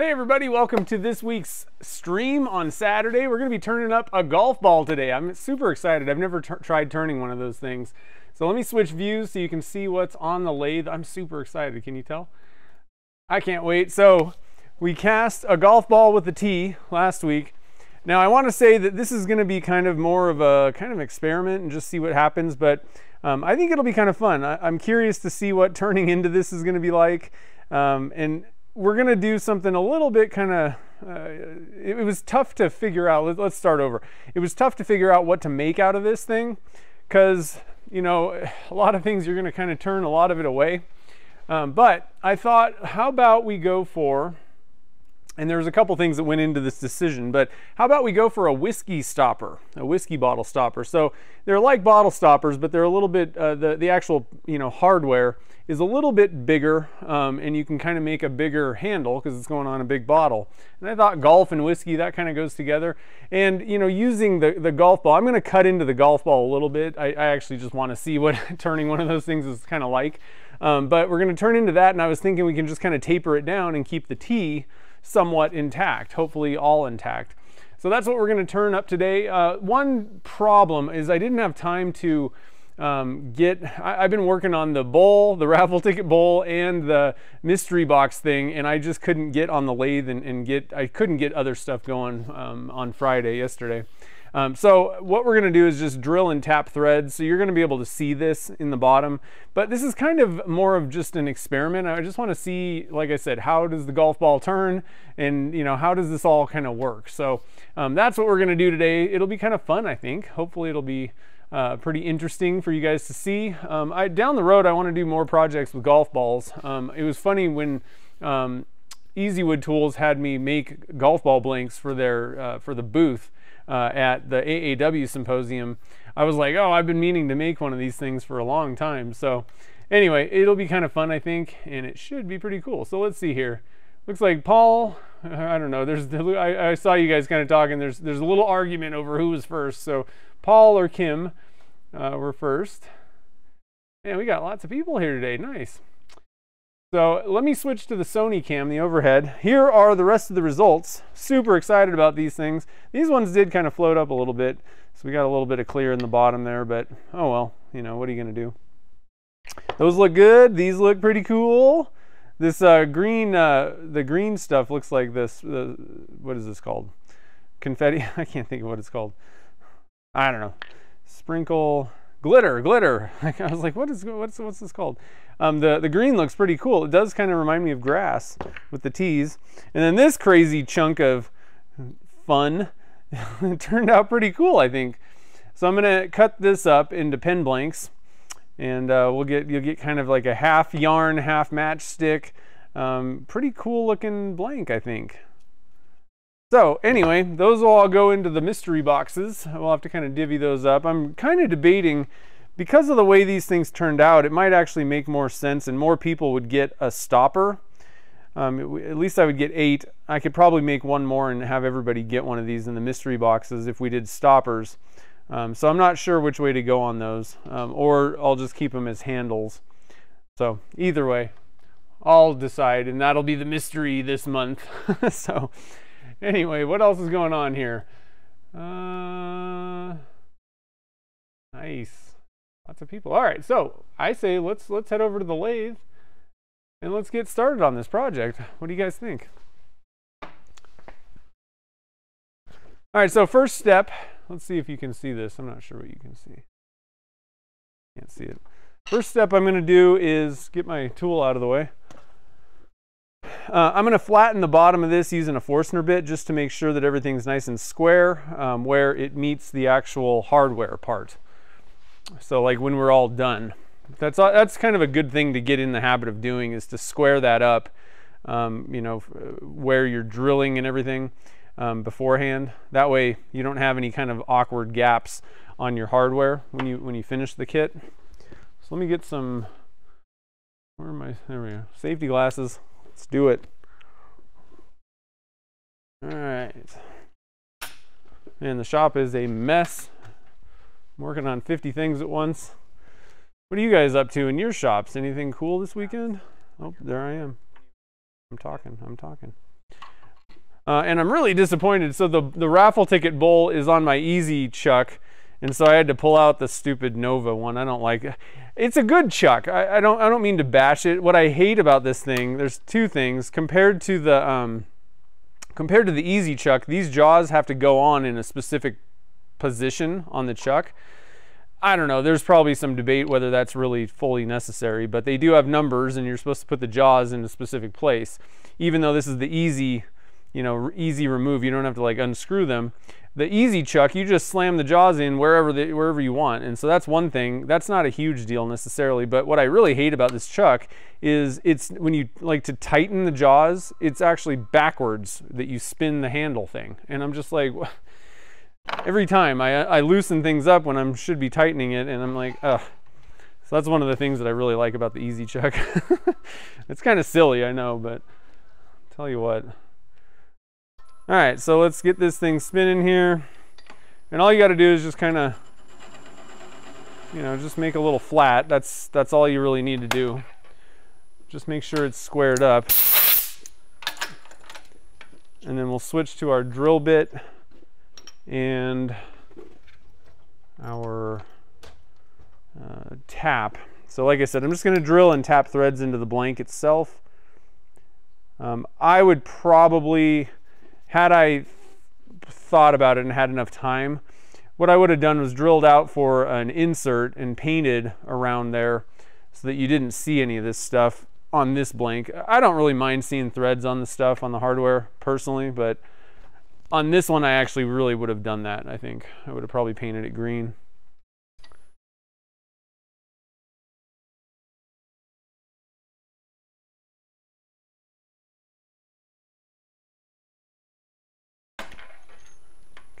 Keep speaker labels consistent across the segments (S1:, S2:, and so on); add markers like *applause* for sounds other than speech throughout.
S1: Hey everybody, welcome to this week's stream on Saturday. We're going to be turning up a golf ball today. I'm super excited. I've never tried turning one of those things. So let me switch views so you can see what's on the lathe. I'm super excited. Can you tell? I can't wait. So we cast a golf ball with the tee last week. Now I want to say that this is going to be kind of more of a kind of experiment and just see what happens, but um, I think it'll be kind of fun. I, am curious to see what turning into this is going to be like. Um, and we're going to do something a little bit kind of, uh, it, it, was tough to figure out. Let, let's start over. It was tough to figure out what to make out of this thing because, you know, a lot of things you're going to kind of turn a lot of it away. Um, but I thought, how about we go for, and there's a couple things that went into this decision, but how about we go for a whiskey stopper, a whiskey bottle stopper. So they're like bottle stoppers, but they're a little bit, uh, the, the actual, you know, hardware is a little bit bigger um, and you can kind of make a bigger handle because it's going on a big bottle. And I thought golf and whiskey, that kind of goes together. And you know, using the, the golf ball, I'm gonna cut into the golf ball a little bit. I, I actually just wanna see what *laughs* turning one of those things is kind of like. Um, but we're gonna turn into that and I was thinking we can just kind of taper it down and keep the tee somewhat intact, hopefully all intact. So that's what we're gonna turn up today. Uh, one problem is I didn't have time to um, get, I, have been working on the bowl, the *laughs* raffle ticket bowl and the mystery box thing and I just couldn't get on the lathe and, and get, I couldn't get other stuff going um, on Friday yesterday. Um, so what we're going to do is just drill and tap threads. So you're going to be able to see this in the bottom. But this is kind of more of just an experiment. I just want to see, like I said, how does the golf ball turn and, you know, how does this all kind of work? So um, that's what we're going to do today. It'll be kind of fun, I think. Hopefully it'll be uh, pretty interesting for you guys to see. Um, I, down the road, I want to do more projects with golf balls. Um, it was funny when um, Easy Wood Tools had me make golf ball blanks for their uh, for the booth uh, at the AAW symposium. I was like, oh, I've been meaning to make one of these things for a long time. So anyway, it'll be kind of fun, I think, and it should be pretty cool. So let's see here. Looks like Paul, I don't know. There's I, I saw you guys kind of talking. There's there's a little argument over who was first. So Paul or Kim uh, were first. And we got lots of people here today. Nice. So let me switch to the Sony cam, the overhead. Here are the rest of the results. Super excited about these things. These ones did kind of float up a little bit. So we got a little bit of clear in the bottom there, but oh well, you know, what are you gonna do? Those look good. These look pretty cool. This uh, green, uh, the green stuff looks like this. Uh, what is this called? Confetti. *laughs* I can't think of what it's called. I don't know, sprinkle glitter, glitter. *laughs* I was like, what is what's what's this called? Um, the the green looks pretty cool. It does kind of remind me of grass with the tees. And then this crazy chunk of fun *laughs* turned out pretty cool, I think. So I'm gonna cut this up into pen blanks, and uh, we'll get you'll get kind of like a half yarn, half matchstick. Um, pretty cool looking blank, I think. So anyway, those will all go into the mystery boxes. We'll have to kind of divvy those up. I'm kind of debating, because of the way these things turned out, it might actually make more sense and more people would get a stopper. Um, at least I would get eight. I could probably make one more and have everybody get one of these in the mystery boxes if we did stoppers. Um, so I'm not sure which way to go on those, um, or I'll just keep them as handles. So either way, I'll decide, and that'll be the mystery this month. *laughs* so anyway, what else is going on here? Uh, nice. Lots of people. All right, so I say let's let's head over to the lathe and let's get started on this project. What do you guys think? All right, so first step, let's see if you can see this. I'm not sure what you can see. Can't see it. First step I'm going to do is get my tool out of the way. Uh, I'm going to flatten the bottom of this using a Forstner bit just to make sure that everything's nice and square um, where it meets the actual hardware part. So like when we're all done. That's, that's kind of a good thing to get in the habit of doing is to square that up, um, you know, where you're drilling and everything um, beforehand. That way you don't have any kind of awkward gaps on your hardware when you, when you finish the kit. So let me get some, where am I, there we go, safety glasses. Let's do it. All right. And the shop is a mess. I'm working on 50 things at once. What are you guys up to in your shops? Anything cool this weekend? Oh, there I am. I'm talking. I'm talking. Uh, and I'm really disappointed. So the, the raffle ticket bowl is on my easy chuck. And so I had to pull out the stupid Nova one. I don't like it. It's a good chuck. I, I don't I don't mean to bash it. What I hate about this thing, there's two things. Compared to the um, compared to the easy chuck, these jaws have to go on in a specific position on the chuck. I don't know. There's probably some debate whether that's really fully necessary, but they do have numbers and you're supposed to put the jaws in a specific place. Even though this is the easy, you know, easy remove, you don't have to like unscrew them. The easy chuck, you just slam the jaws in wherever the, wherever you want. And so that's one thing. That's not a huge deal necessarily, but what I really hate about this chuck is it's when you like to tighten the jaws, it's actually backwards that you spin the handle thing. And I'm just like *laughs* every time I, I loosen things up when I should be tightening it and I'm like, ugh. So that's one of the things that I really like about the Easy Chuck. *laughs* it's kind of silly, I know, but I'll tell you what. All right, so let's get this thing spinning here. And all you got to do is just kind of, you know, just make a little flat. That's, that's all you really need to do. Just make sure it's squared up. And then we'll switch to our drill bit and our uh, tap. So like I said, I'm just going to drill and tap threads into the blank itself. Um, I would probably, had I thought about it and had enough time, what I would have done was drilled out for an insert and painted around there so that you didn't see any of this stuff on this blank. I don't really mind seeing threads on the stuff on the hardware personally, but on this one, I actually really would have done that, I think. I would have probably painted it green.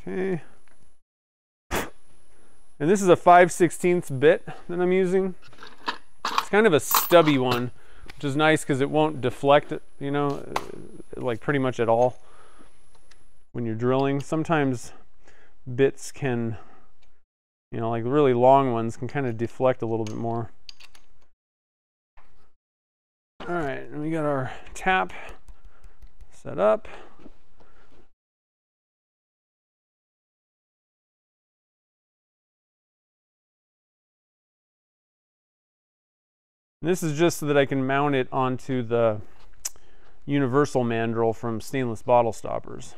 S1: Okay. And this is a 5 16 bit that I'm using. It's kind of a stubby one, which is nice because it won't deflect, you know, like pretty much at all when you're drilling. Sometimes bits can, you know, like really long ones can kind of deflect a little bit more. All right, and we got our tap set up. this is just so that I can mount it onto the universal mandrel from stainless bottle stoppers.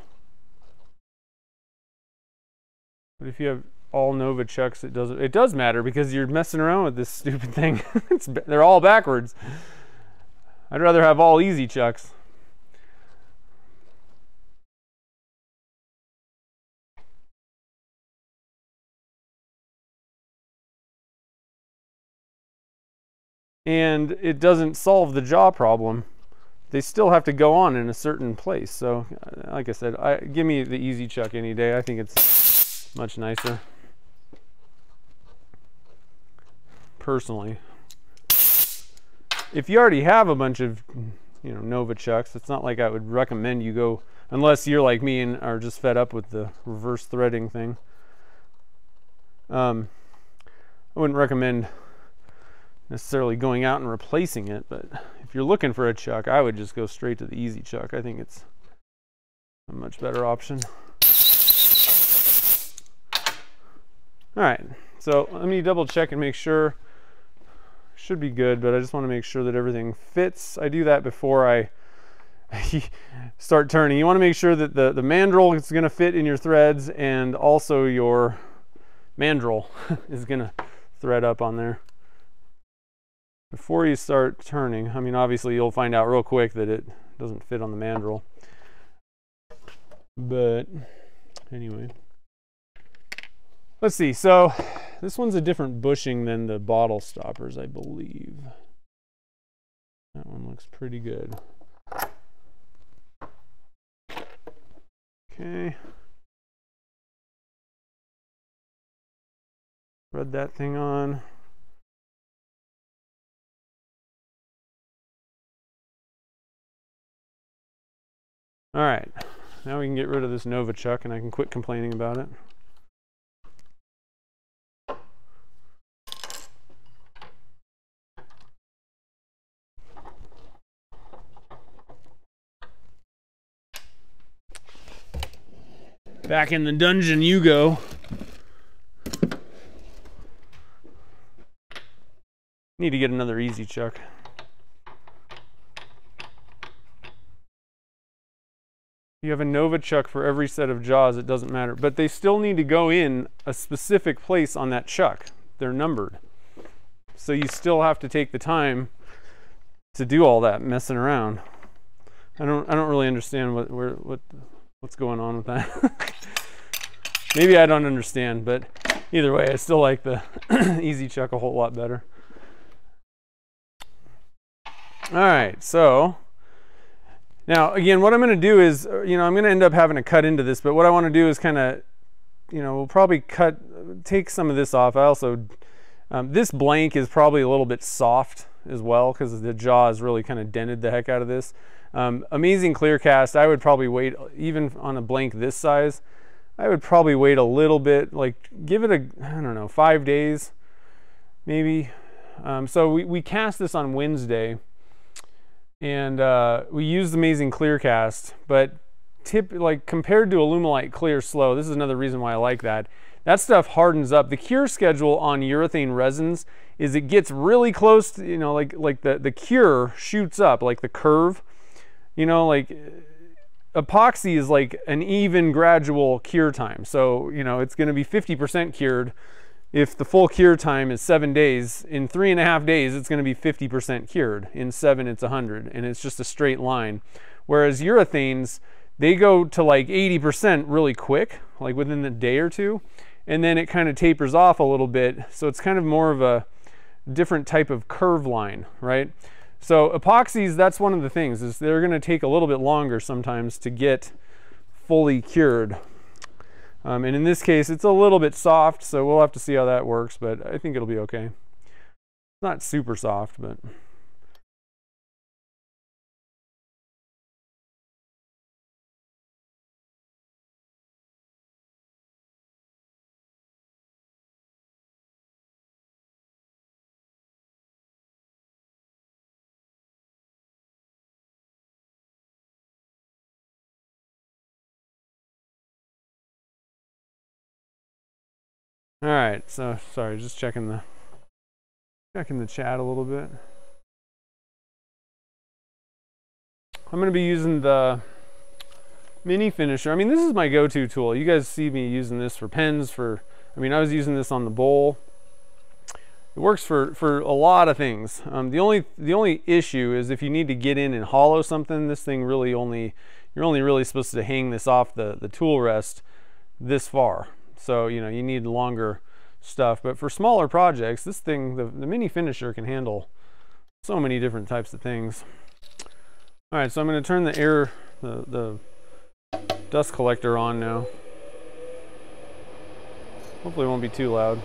S1: But if you have all Nova chucks, it does it does matter because you're messing around with this stupid thing. *laughs* they're all backwards. I'd rather have all easy chucks. And it doesn't solve the jaw problem. They still have to go on in a certain place. So, uh, like I said, I, give me the easy chuck any day. I think it's much nicer. Personally. If you already have a bunch of, you know, Nova chucks, it's not like I would recommend you go, unless you're like me and are just fed up with the reverse threading thing. Um, I wouldn't recommend necessarily going out and replacing it, but if you're looking for a chuck, I would just go straight to the easy chuck. I think it's a much better option. All right, so let me double check and make sure. Should be good, but I just want to make sure that everything fits. I do that before I *laughs* start turning. You want to make sure that the, the mandrel is going to fit in your threads and also your mandrel *laughs* is going to thread up on there. Before you start turning, I mean, obviously you'll find out real quick that it doesn't fit on the mandrel. But anyway. Let's see. So this one's a different bushing than the bottle stoppers, I believe. That one looks pretty good. Okay. Thread that thing on. All right, now we can get rid of this Nova Chuck and I can quit complaining about it. Back in the dungeon you go. Need to get another easy chuck. You have a Nova chuck for every set of jaws, it doesn't matter. But they still need to go in a specific place on that chuck. They're numbered. So you still have to take the time to do all that messing around. I don't I don't really understand what where what what's going on with that. *laughs* Maybe I don't understand, but either way, I still like the *clears throat* easy chuck a whole lot better. All right, so now, again, what I'm going to do is, uh, you know, I'm going to end up having to cut into this, but what I want to do is kind of, you know, we'll probably cut, take some of this off. I also, um, this blank is probably a little bit soft as well because the jaw is really kind of dented the heck out of this. Um, amazing clear cast, I would probably wait, even on a blank this size, I would probably wait a little bit, like give it a, I don't know, five days maybe. Um, so we, we cast this on Wednesday and uh, we used Amazing Clearcast, but tip like compared to Alumilite Clear Slow, this is another reason why I like that. That stuff hardens up. The cure schedule on urethane resins is it gets really close to, you know, like like the, the cure shoots up, like the curve. You know, like epoxy is like an even gradual cure time. So, you know, it's gonna be 50% cured if the full cure time is seven days, in three and a half days, it's going to be 50% cured. In seven, it's 100, and it's just a straight line. Whereas urethanes, they go to like 80% really quick, like within a day or two, and then it kind of tapers off a little bit. So it's kind of more of a different type of curve line, right? So epoxies, that's one of the things, is they're going to take a little bit longer sometimes to get fully cured. Um, and in this case, it's a little bit soft, so we'll have to see how that works, but I think it'll be okay. Not super soft, but... All right, so sorry, just checking the checking the chat a little bit. I'm going to be using the mini finisher. I mean, this is my go-to tool. You guys see me using this for pens for I mean, I was using this on the bowl. It works for for a lot of things. Um, the only the only issue is if you need to get in and hollow something, this thing really only you're only really supposed to hang this off the the tool rest this far. So, you know, you need longer stuff. But for smaller projects, this thing, the, the mini finisher can handle so many different types of things. All right, so I'm going to turn the air, the, the dust collector on now. Hopefully it won't be too loud.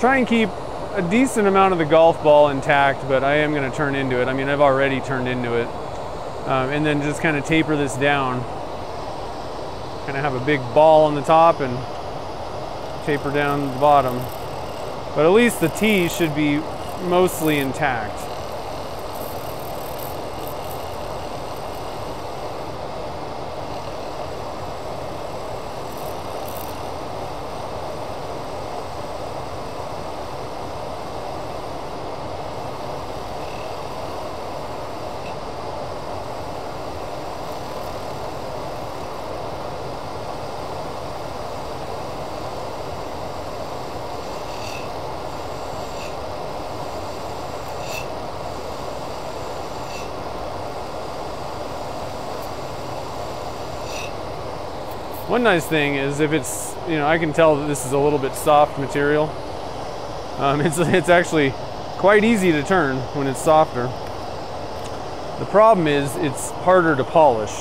S1: Try and keep a decent amount of the golf ball intact, but I am going to turn into it. I mean, I've already turned into it. Um, and then just kind of taper this down. Kind of have a big ball on the top and taper down the bottom. But at least the tee should be mostly intact. One nice thing is if it's, you know, I can tell that this is a little bit soft material. Um, *laughs* it's, it's actually quite easy to turn when it's softer. The problem is it's harder to polish.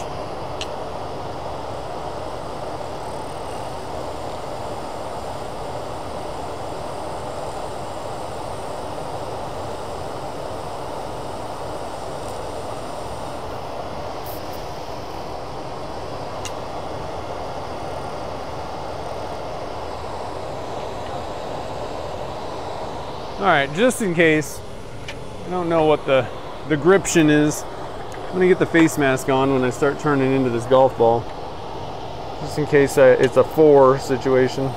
S1: Just in case, I don't know what the, the gription is. I'm gonna get the face mask on when I start turning into this golf ball. Just in case I, it's a four situation.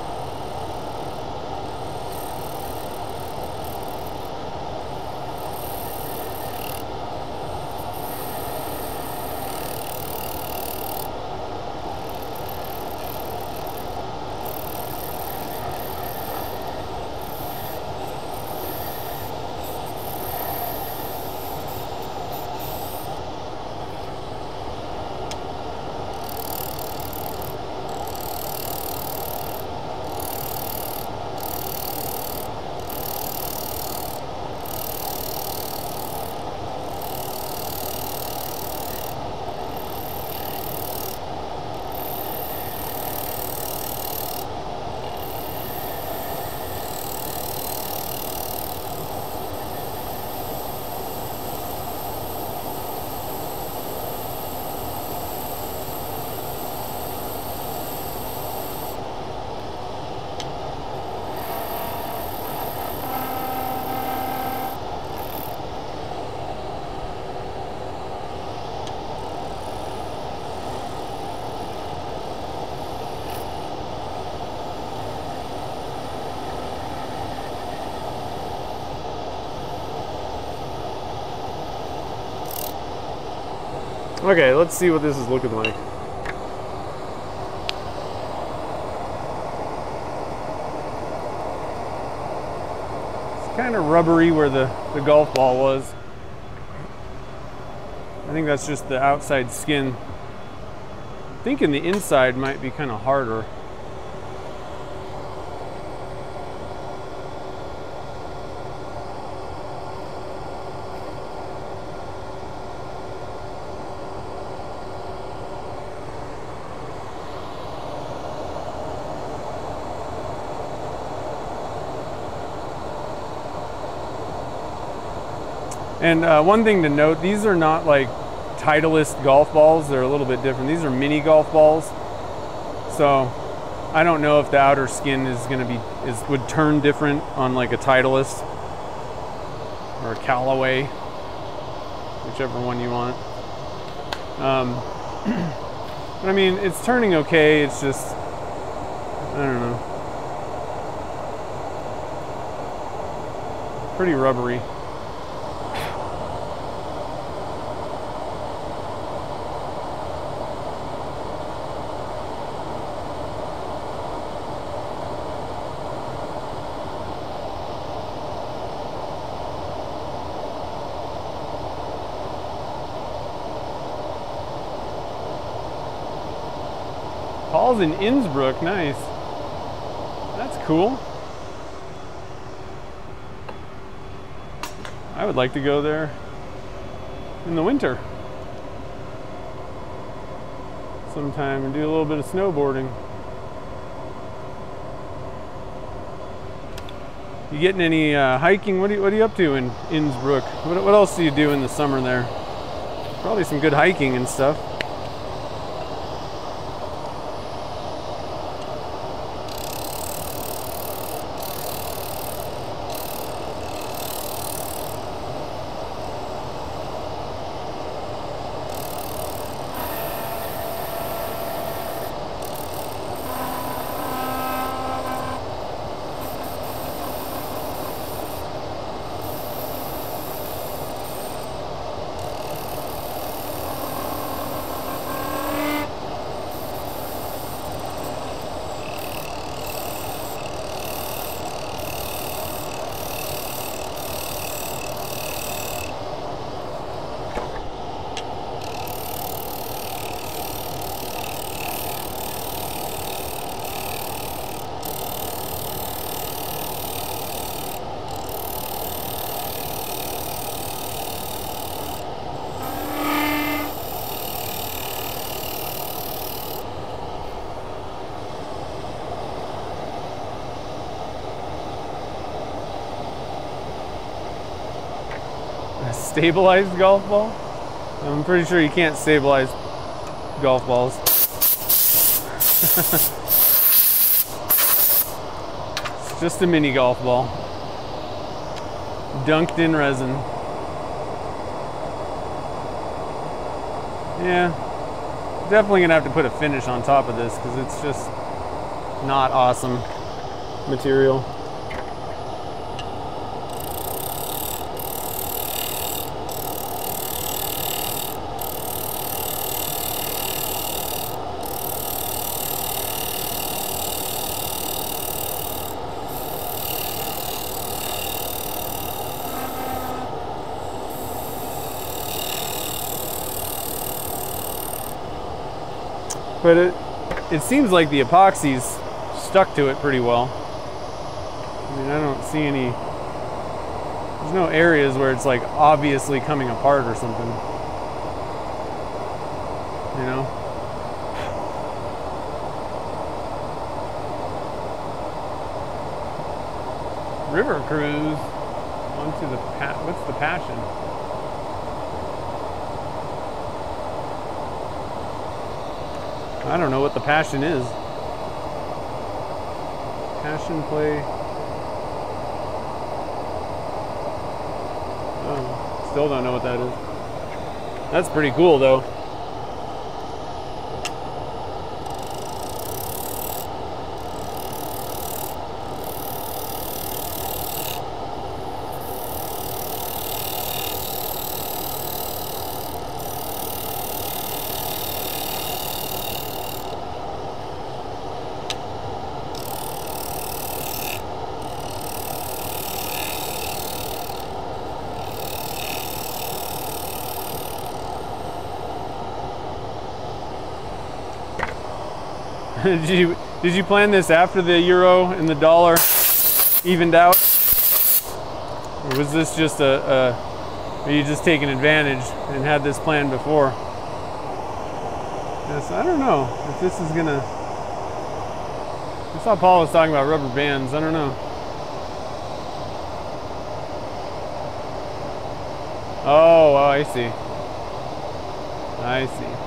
S1: Okay, let's see what this is looking like. It's kind of rubbery where the, the golf ball was. I think that's just the outside skin. thinking the inside might be kind of harder. And uh, one thing to note, these are not like Titleist golf balls. They're a little bit different. These are mini golf balls. So I don't know if the outer skin is going to be, is would turn different on like a Titleist or a Callaway, whichever one you want. Um, *clears throat* but I mean, it's turning okay. It's just, I don't know. Pretty rubbery. Paul's in Innsbruck, nice. That's cool. I would like to go there in the winter sometime and do a little bit of snowboarding. You getting any uh, hiking? What are, you, what are you up to in Innsbruck? What, what else do you do in the summer there? Probably some good hiking and stuff. Stabilized golf ball? I'm pretty sure you can't stabilize golf balls. it's *laughs* just a mini golf ball. Dunked in resin. Yeah, definitely gonna have to put a finish on top of this because it's just not awesome material. But it, it seems like the epoxy's stuck to it pretty well. I mean, I don't see any, there's no areas where it's like obviously coming apart or something. You know? River cruise onto the, pa what's the passion? I don't know passion is. Passion play. Still don't know what that is. That's pretty cool though. *laughs* did you did you plan this after the euro and the dollar evened out, or was this just a, a are you just taking advantage and had this plan before? Yes, I don't know if this is gonna. I saw Paul was talking about rubber bands. I don't know. Oh, oh I see. I see.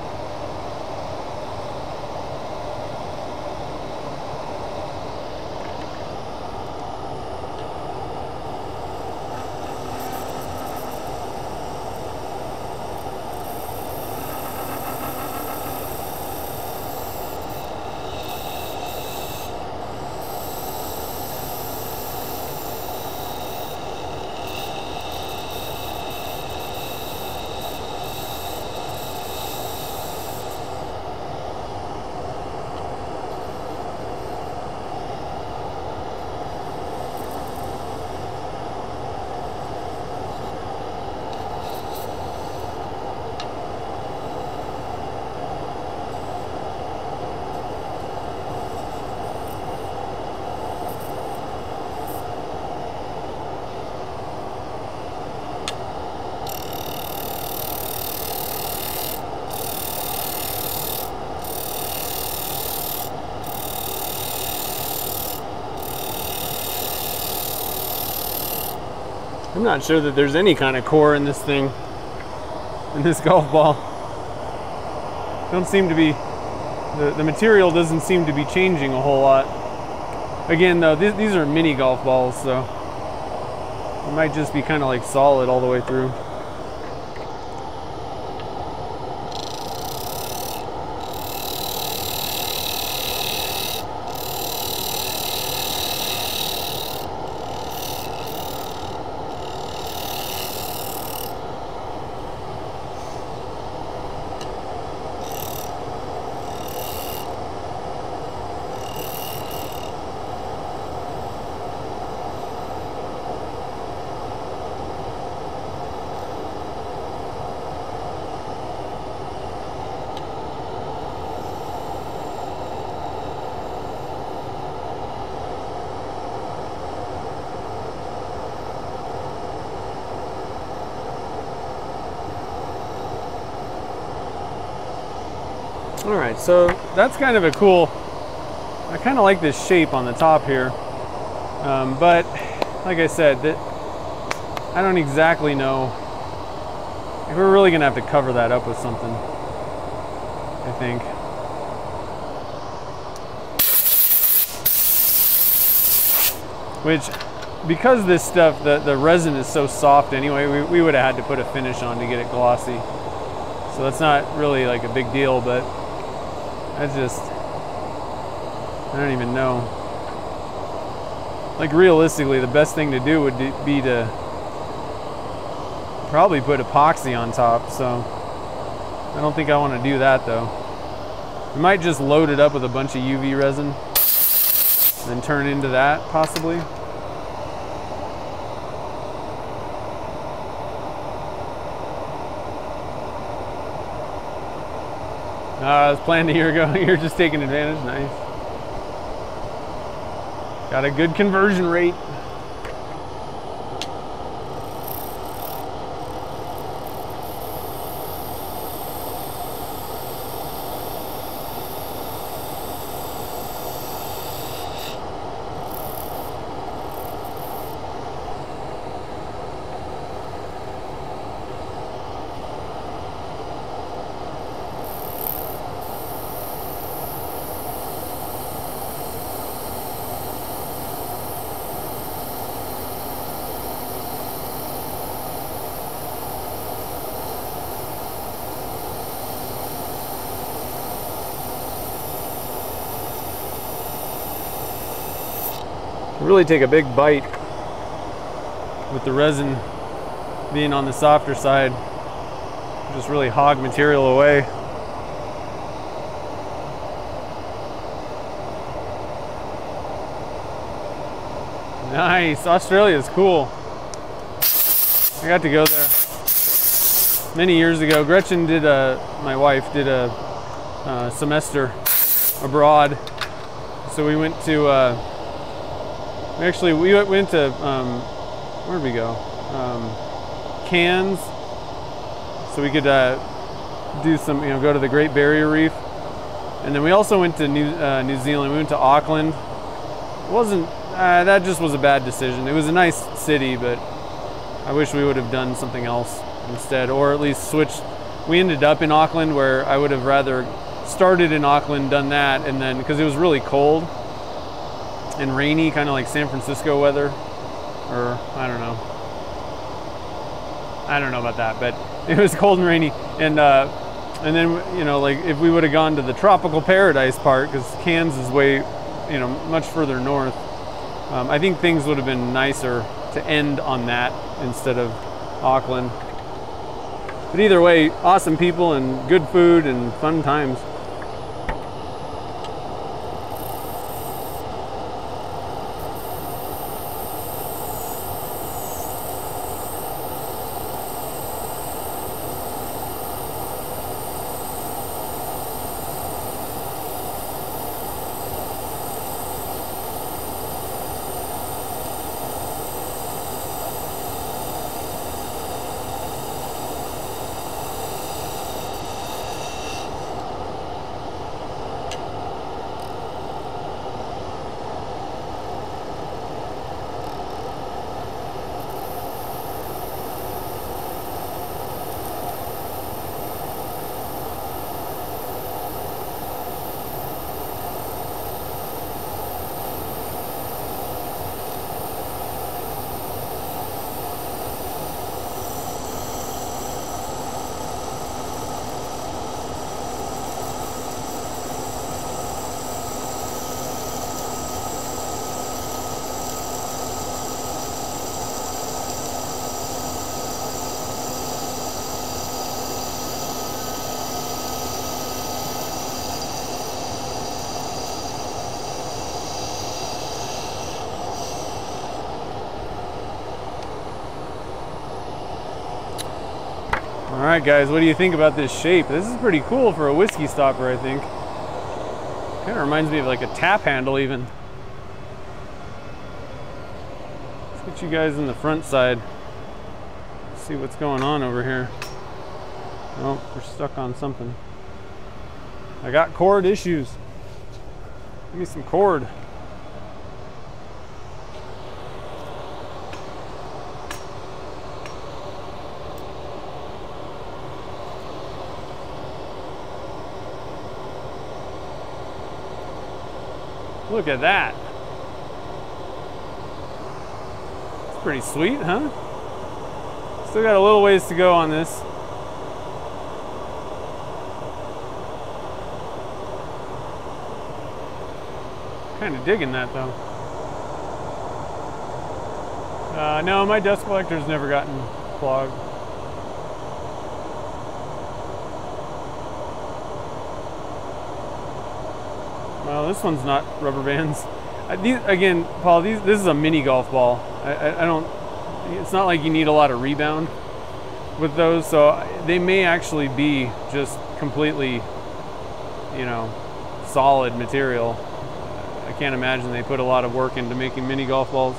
S1: Not sure that there's any kind of core in this thing, in this *laughs* golf ball. Don't seem to be, the, the material doesn't seem to be changing a whole lot. Again though, th these are mini golf balls, so it might just be kind of like solid all the way through. All right, so that's kind of a cool, I kind of like this shape on the top here. Um, but like I said, that I don't exactly know if We're really gonna have to cover that up with something. I think. Which, because this stuff, the, the resin is so soft anyway, we, we would have had to put a finish on to get it glossy. So that's not really like a big deal, but that's just, I don't even know. Like realistically, the best thing to do would be to probably put epoxy on top, so I don't think I want to do that though. We might just load it up with a bunch of UV resin, and turn into that possibly. Uh, I was planning a year ago. *laughs* You're just taking advantage. Nice. Got a good conversion rate. Really take a big bite with the resin being on the softer side. Just really hog material away. Nice, Australia is cool. I got to go there many years ago. Gretchen did a, my wife did a, a semester abroad. So we went to uh, Actually, we went to, um, where did we go? Um, Cairns. So we could uh, do some, you know, go to the Great Barrier Reef. And then we also went to New, uh, New Zealand. We went to Auckland. It wasn't, uh, that just was a bad decision. It was a nice city, but I wish we would have done something else instead, or at least switched. We ended up in Auckland where I would have rather started in Auckland, done that, and then, because it was really cold and rainy, kind of like San Francisco weather, or I don't know. I don't know about that, but *laughs* it was cold and rainy, and uh, and then you know like if we would have gone to the tropical paradise part, because Cairns is way, you know, much further north. Um, I think things would have been nicer to end on that instead of Auckland. But either way, awesome people and good food and fun times. All right, guys, what do you think about this shape? This is pretty cool for a whiskey stopper, I think. Kind of reminds me of like a tap handle even. Let's get you guys in the front side. See what's going on over here. Oh, we're stuck on something. I got cord issues. Give me some cord. Look at that. It's pretty sweet, huh? Still got a little ways to go on this. Kind of digging that though. Uh, no, my dust collector's never gotten clogged. This one's not rubber bands. These, again, Paul, these, this is a mini golf ball. I, I, I don't, it's not like you need a lot of rebound with those, so they may actually be just completely, you know, solid material. I can't imagine they put a lot of work into making mini golf balls.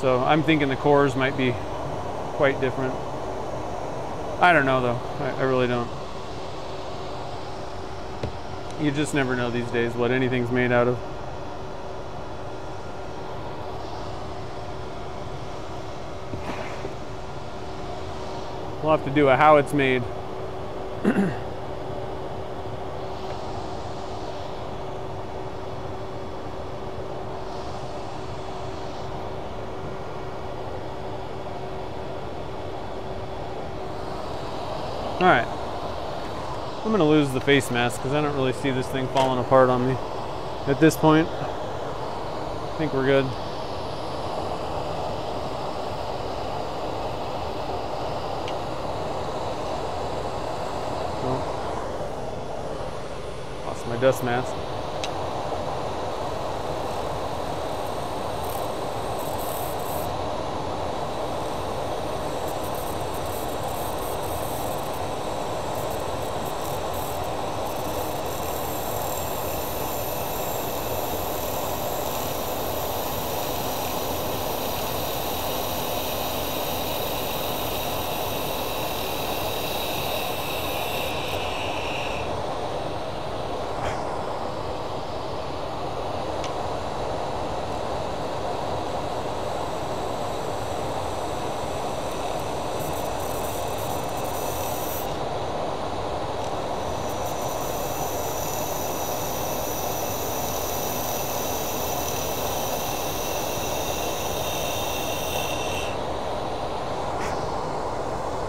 S1: So I'm thinking the cores might be quite different. I don't know though. I, I really don't you just never know these days what anything's made out of. We'll have to do a how it's made. All right. I'm gonna lose the face mask because I don't really see this thing falling apart on me at this point. I think we're good. lost my dust mask.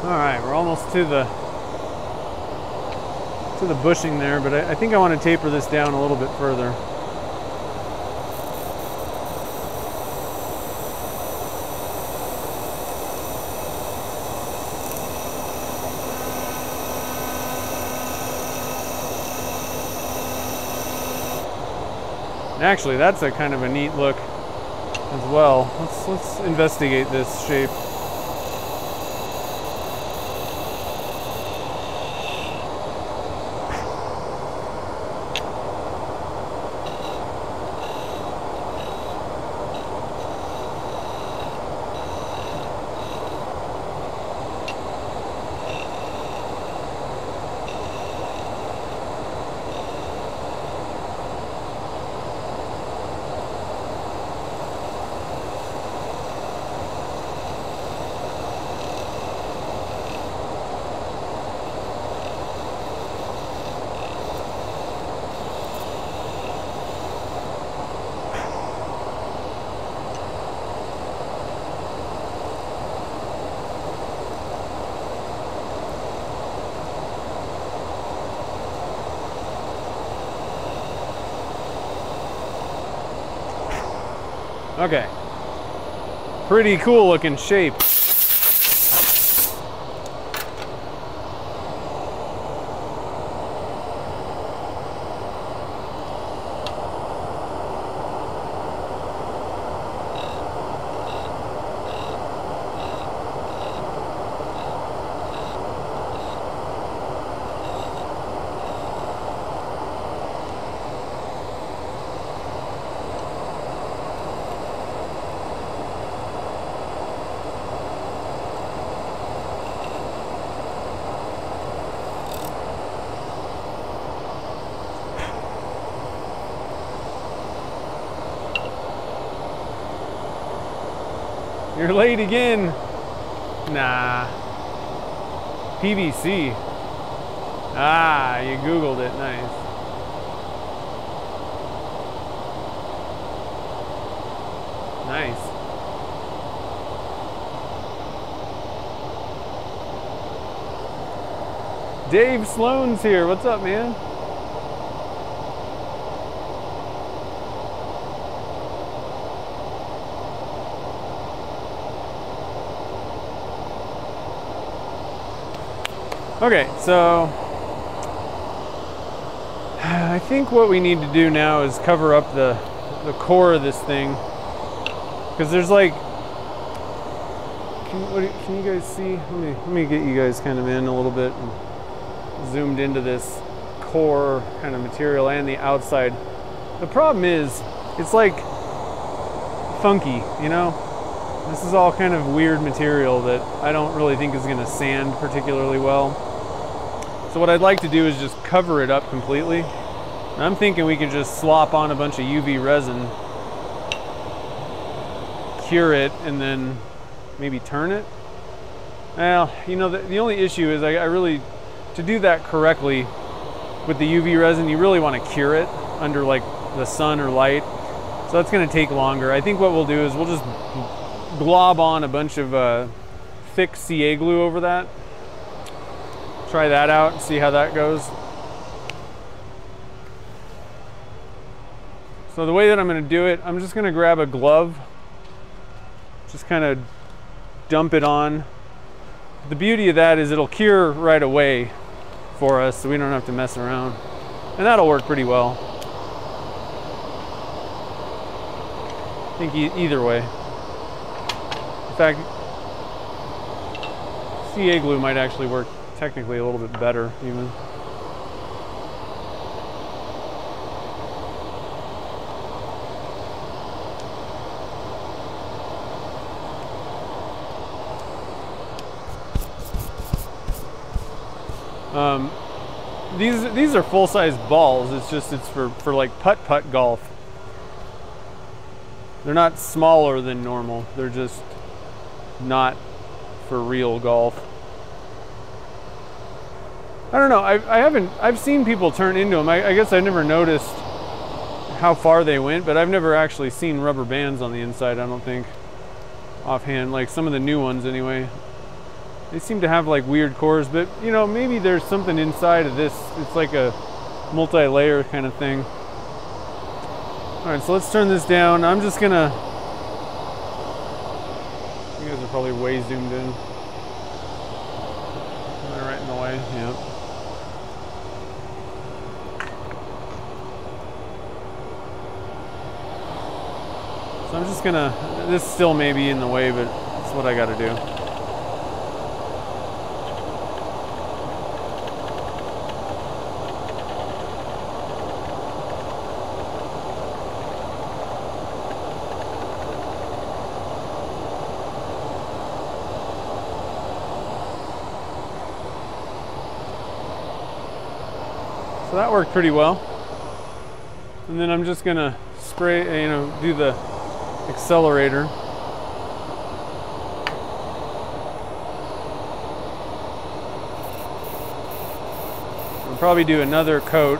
S1: All right, we're almost to the to the bushing there, but I, I think I want to taper this down a little bit further. Actually, that's a kind of a neat look as well. Let's let's investigate this shape. Okay. Pretty cool looking shape. PVC. Ah, you Googled it, nice. Nice. Dave Sloan's here. What's up, man? Okay, so I think what we need to do now is cover up the the core of this thing. Because there's like can, what, can you guys see? Let me let me get you guys kind of in a little bit and zoomed into this core kind of material and the outside. The problem is it's like funky you know? This is all kind of weird material that I don't really think is going to sand particularly well so what I'd like to do is just cover it up completely I'm thinking we could just slop on a bunch of UV resin, cure it, and then maybe turn it. Well, you know, the, the only issue is I, I really, to do that correctly with the UV resin, you really want to cure it under like the sun or light. So that's going to take longer. I think what we'll do is we'll just glob on a bunch of uh, thick CA glue over that. Try that out, and see how that goes. So the way that I'm going to do it, I'm just going to grab a glove, just kind of dump it on. The beauty of that is it'll cure right away for us so we don't have to mess around. And that'll work pretty well. I think e either way. In fact, CA glue might actually work technically a little bit better even. Um, these these are full size balls. It's just it's for for like putt putt golf. They're not smaller than normal. They're just not for real golf. I don't know. I, I haven't. I've seen people turn into them. I, I guess I never noticed how far they went, but I've never actually seen rubber bands on the inside. I don't think offhand. Like some of the new ones, anyway. They seem to have like weird cores, but you know, maybe there's something inside of this. It's like a multi-layer kind of thing. All right, so let's turn this down. I'm just gonna, you guys are probably way zoomed in. Right in the way, yeah. So I'm just gonna, this still may be in the way, but it's what I gotta do. So that worked pretty well. And then I'm just gonna spray, you know, do the accelerator. We'll probably do another coat,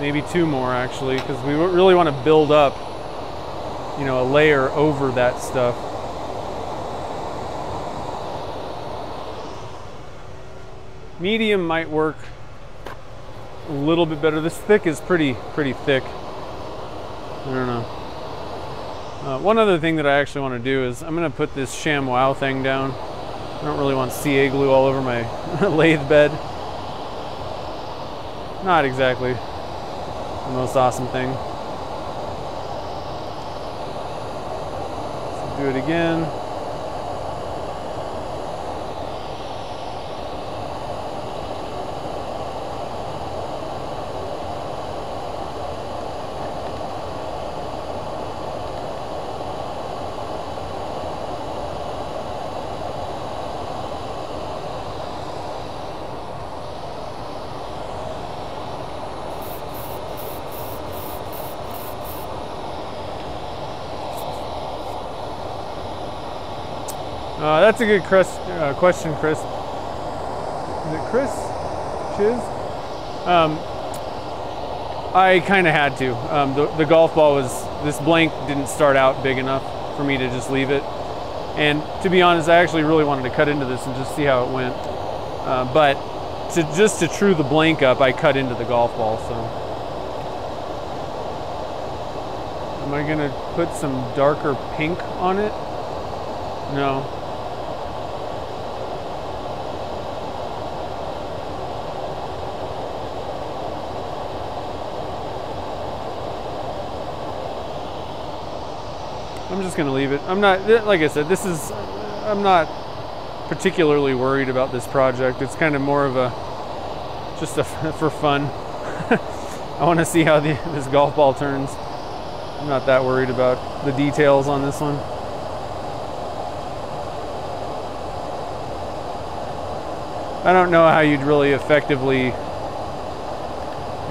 S1: maybe two more actually, because we really want to build up, you know, a layer over that stuff. Medium might work a little bit better. This thick is pretty pretty thick. I don't know. One other thing that I actually want to do is I'm going to put this ShamWow thing down. I don't really want CA glue all over my *laughs* lathe bed. Not exactly the most awesome thing. Do it again. Uh, that's a good Chris, uh, question, Chris. Is it Chris Chiz? Um, I kind of had to. Um, the, the, golf ball was this blank didn't start out big enough for me to just leave it. And to be honest, I actually really wanted to cut into this and just see how it went. Uh, but to just to true the blank up, I cut into the golf ball. So, am I gonna put some darker pink on it? No. Just gonna leave it. I'm not, like I said, this is, I'm not particularly worried about this project. It's kind of more of a, just a, *laughs* for fun. *laughs* I want to see how the, this golf ball turns. I'm not that worried about the details on this one. I don't know how you'd really effectively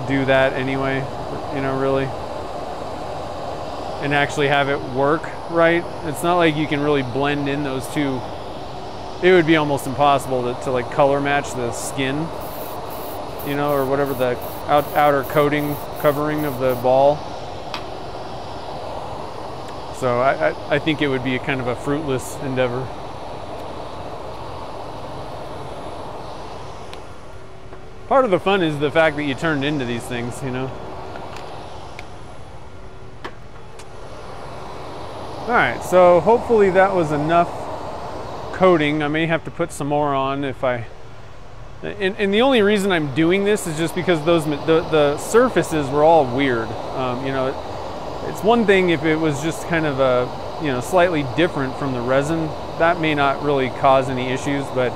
S1: do that anyway, you know, really. And actually have it work right. It's not like you can really blend in those two it would be almost impossible to, to like color match the skin, you know, or whatever the out, outer coating covering of the ball. So I, I, I think it would be a kind of a fruitless endeavor. Part of the fun is the fact that you turned into these things, you know. All right, so hopefully that was enough coating. I may have to put some more on if I. And, and the only reason I'm doing this is just because those the, the surfaces were all weird. Um, you know, it, it's one thing if it was just kind of a you know slightly different from the resin. That may not really cause any issues, but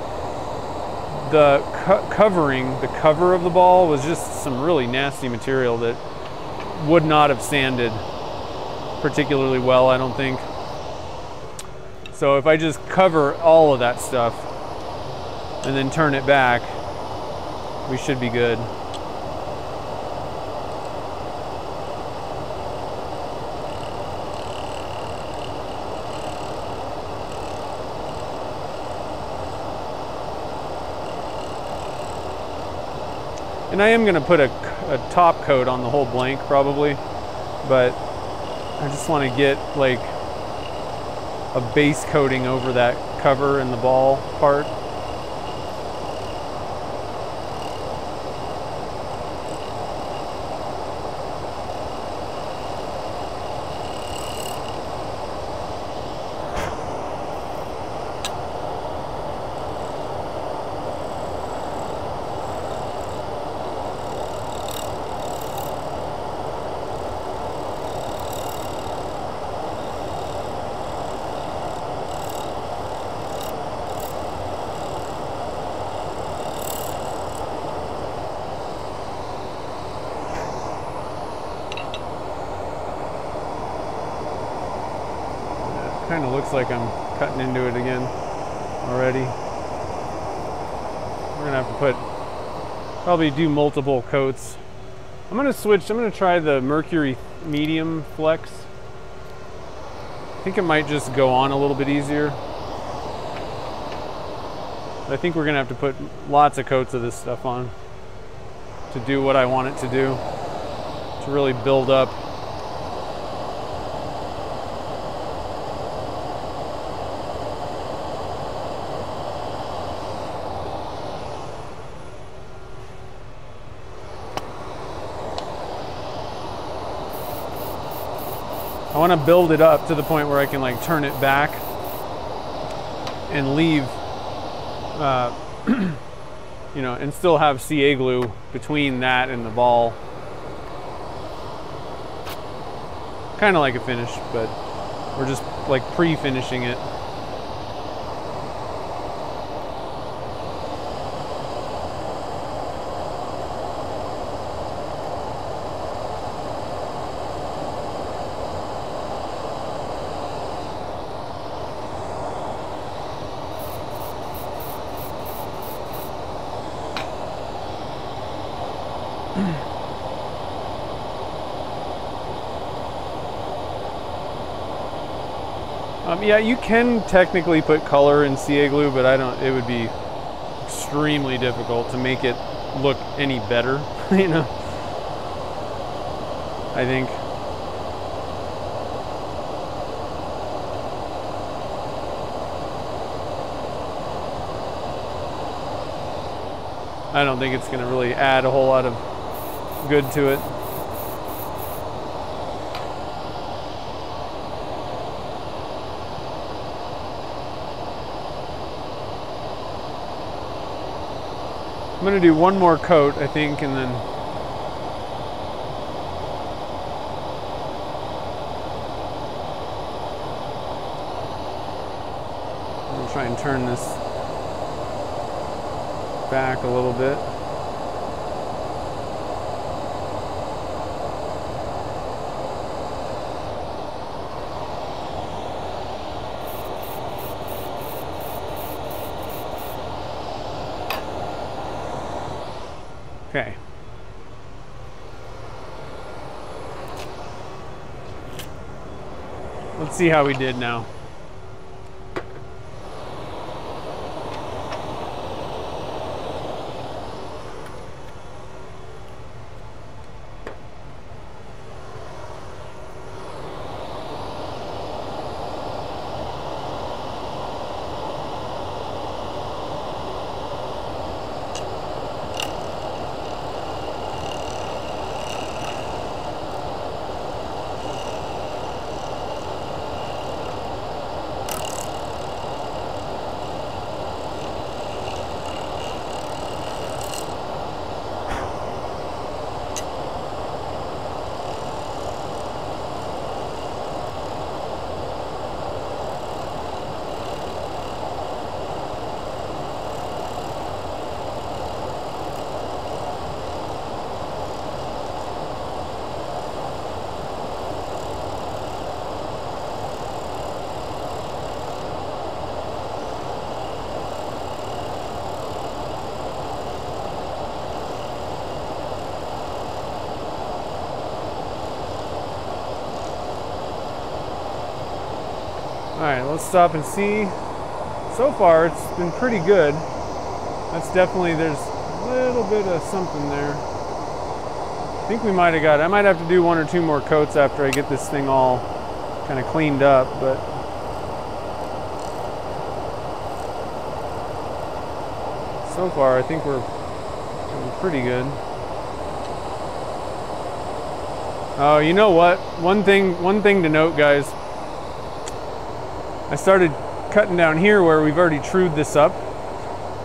S1: the co covering, the cover of the ball was just some really nasty material that would not have sanded particularly well, I don't think. So if I just cover all of that stuff and then turn it back, we should be good. And I am going to put a, a, top coat on the whole blank probably, but I just want to get like a base coating over that cover and the ball part. kind of looks like I'm cutting into it again already. We're gonna have to put, probably do multiple coats. I'm gonna switch, I'm gonna try the Mercury Medium Flex. I think it might just go on a little bit easier. I think we're gonna have to put lots of coats of this stuff on to do what I want it to do, to really build up I want to build it up to the point where I can like turn it back and leave, uh, *clears throat* you know, and still have CA glue between that and the ball. Kind of like a finish, but we're just like pre-finishing it. Um, yeah, you can technically put color in CA glue, but I don't. It would be extremely difficult to make it look any better. *laughs* you know, I think. I don't think it's going to really add a whole lot of good to it. I'm going to do one more coat, I think, and then I'll try and turn this back a little bit. Okay. Let's see how we did now. Stop and see. So far, it's been pretty good. That's definitely, there's a little bit of something there. I think we might have got, I might have to do one or two more coats after I get this thing all kind of cleaned up, but so far I think we're doing pretty good. Oh, you know what? One thing, one thing to note, guys. Started cutting down here where we've already trued this up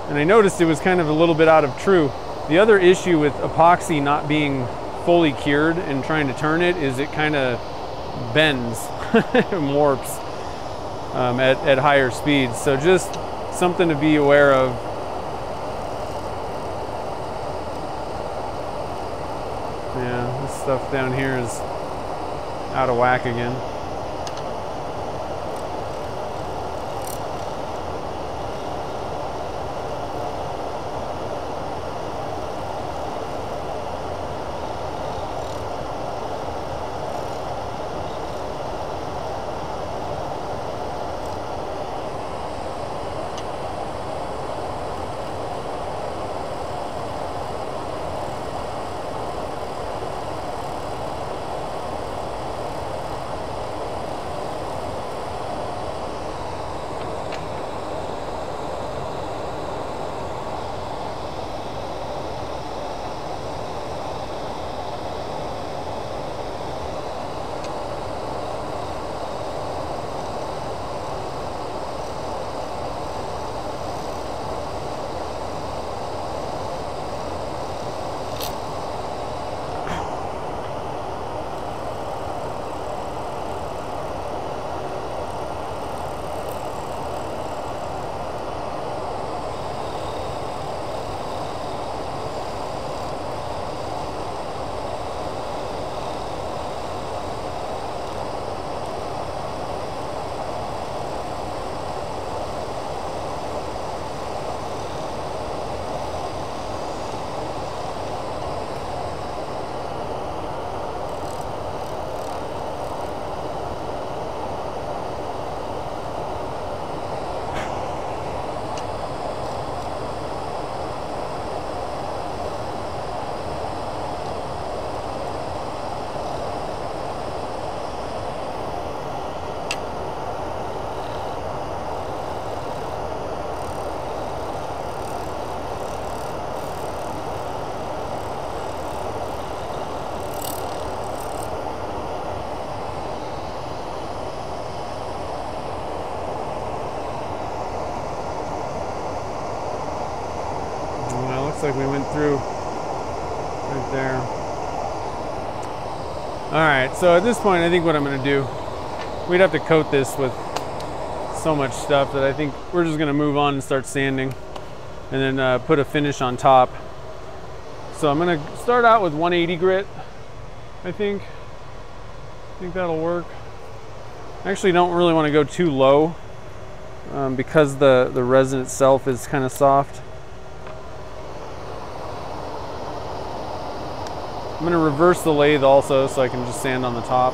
S1: and I noticed it was kind of a little bit out of true. The other issue with epoxy not being fully cured and trying to turn it is it kind of bends *laughs* and warps um, at, at higher speeds. So just something to be aware of. Yeah, this stuff down here is out of whack again. Through right there. All right, so at this point, I think what I'm gonna do, we'd have to coat this with so much stuff that I think we're just gonna move on and start sanding and then uh, put a finish on top. So I'm gonna start out with 180 grit, I think. I think that'll work. I actually don't really want to go too low um, because the, the resin itself is kind of soft. I'm going to reverse the lathe also so I can just sand on the top.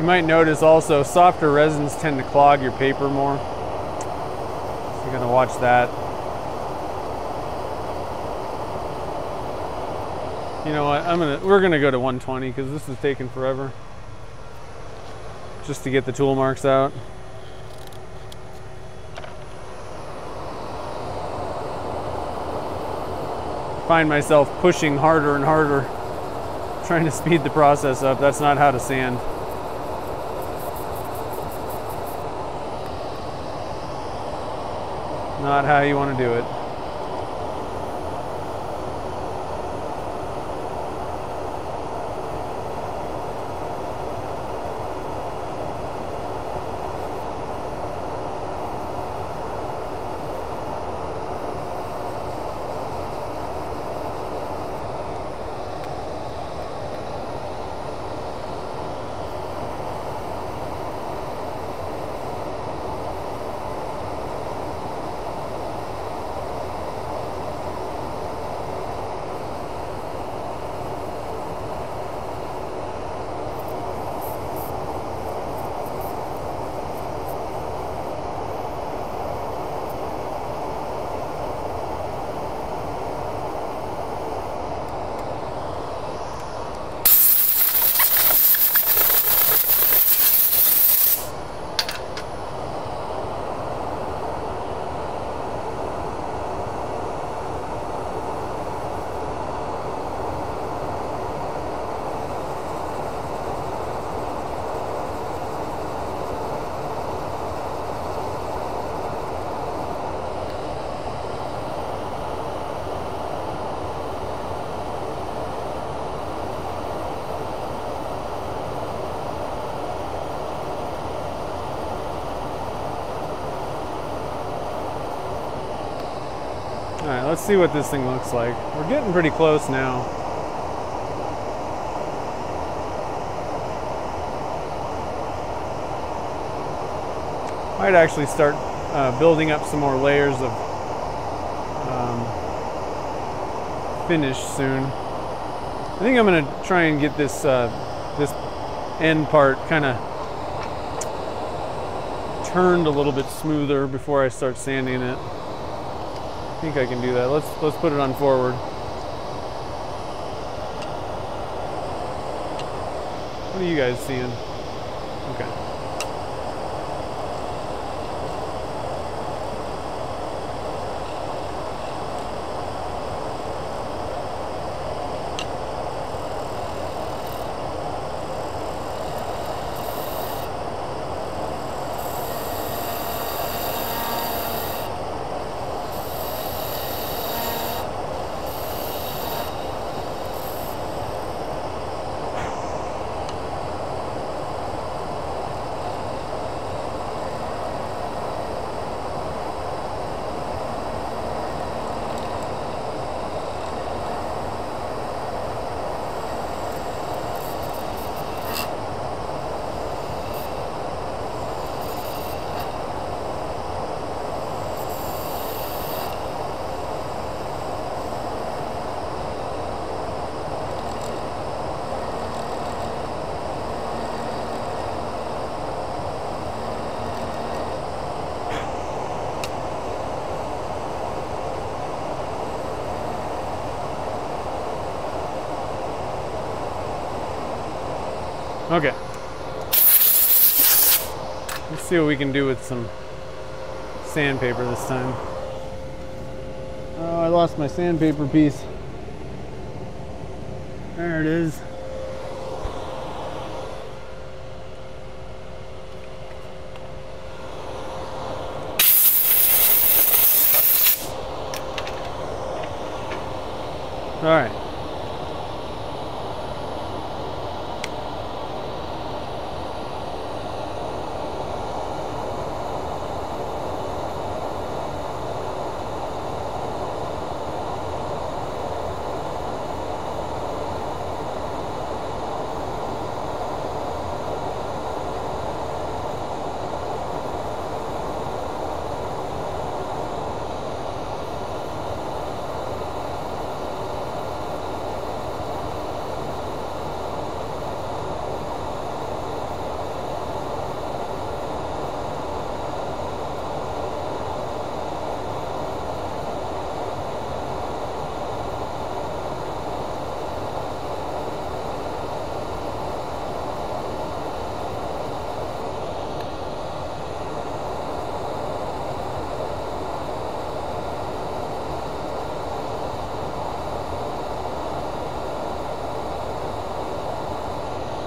S1: You might notice also softer resins tend to clog your paper more. So you're gonna watch that. You know what, I'm gonna, we're gonna go to 120 because this is taking forever. Just to get the tool marks out. Find myself pushing harder and harder, trying to speed the process up. That's not how to sand. Not how you want to do it. let's see what this thing looks like. We're getting pretty close now. Might actually start uh, building up some more layers of um, finish soon. I think I'm gonna try and get this uh, this end part kind of turned a little bit smoother before I start sanding it. I think I can do that. Let's let's put it on forward. What are you guys seeing? Okay. Okay. Let's see what we can do with some sandpaper this time. Oh, I lost my sandpaper piece. There it is. All right.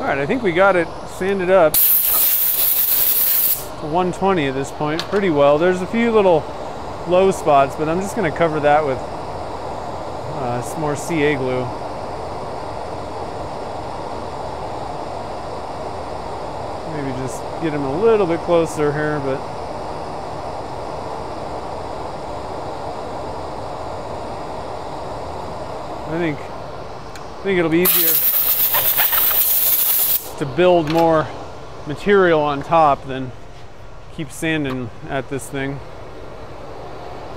S1: All right, I think we got it sanded up to 120 at this point pretty well. There's a few little low spots, but I'm just gonna cover that with uh, some more CA glue. Maybe just get them a little bit closer here, but I think I think it'll be easier to build more material on top than keep sanding at this thing.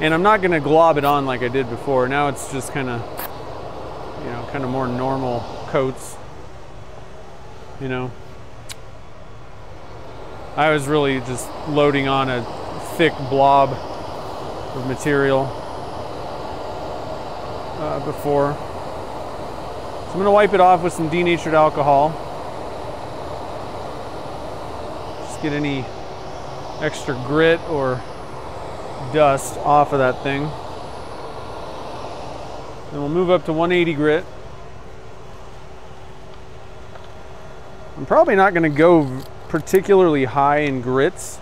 S1: And I'm not gonna glob it on like I did before. Now it's just kind of, you know, kind of more normal coats, you know. I was really just loading on a thick blob of material uh, before. So I'm gonna wipe it off with some denatured alcohol. Just get any extra grit or dust off of that thing. Then we'll move up to 180 grit. I'm probably not gonna go particularly high in grits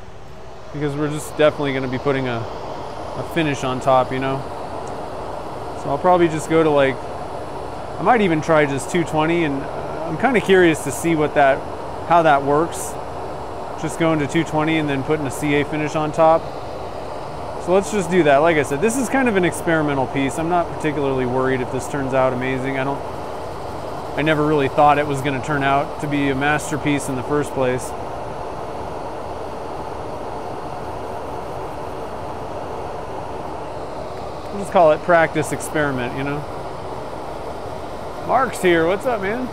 S1: because we're just definitely going to be putting a, a finish on top, you know. So I'll probably just go to like, I might even try just 220 and I'm kind of curious to see what that, how that works. Just going to 220 and then putting a CA finish on top. So let's just do that. Like I said, this is kind of an experimental piece. I'm not particularly worried if this turns out amazing. I don't I never really thought it was going to turn out to be a masterpiece in the first place. We'll just call it practice experiment, you know? Mark's here. What's up, man?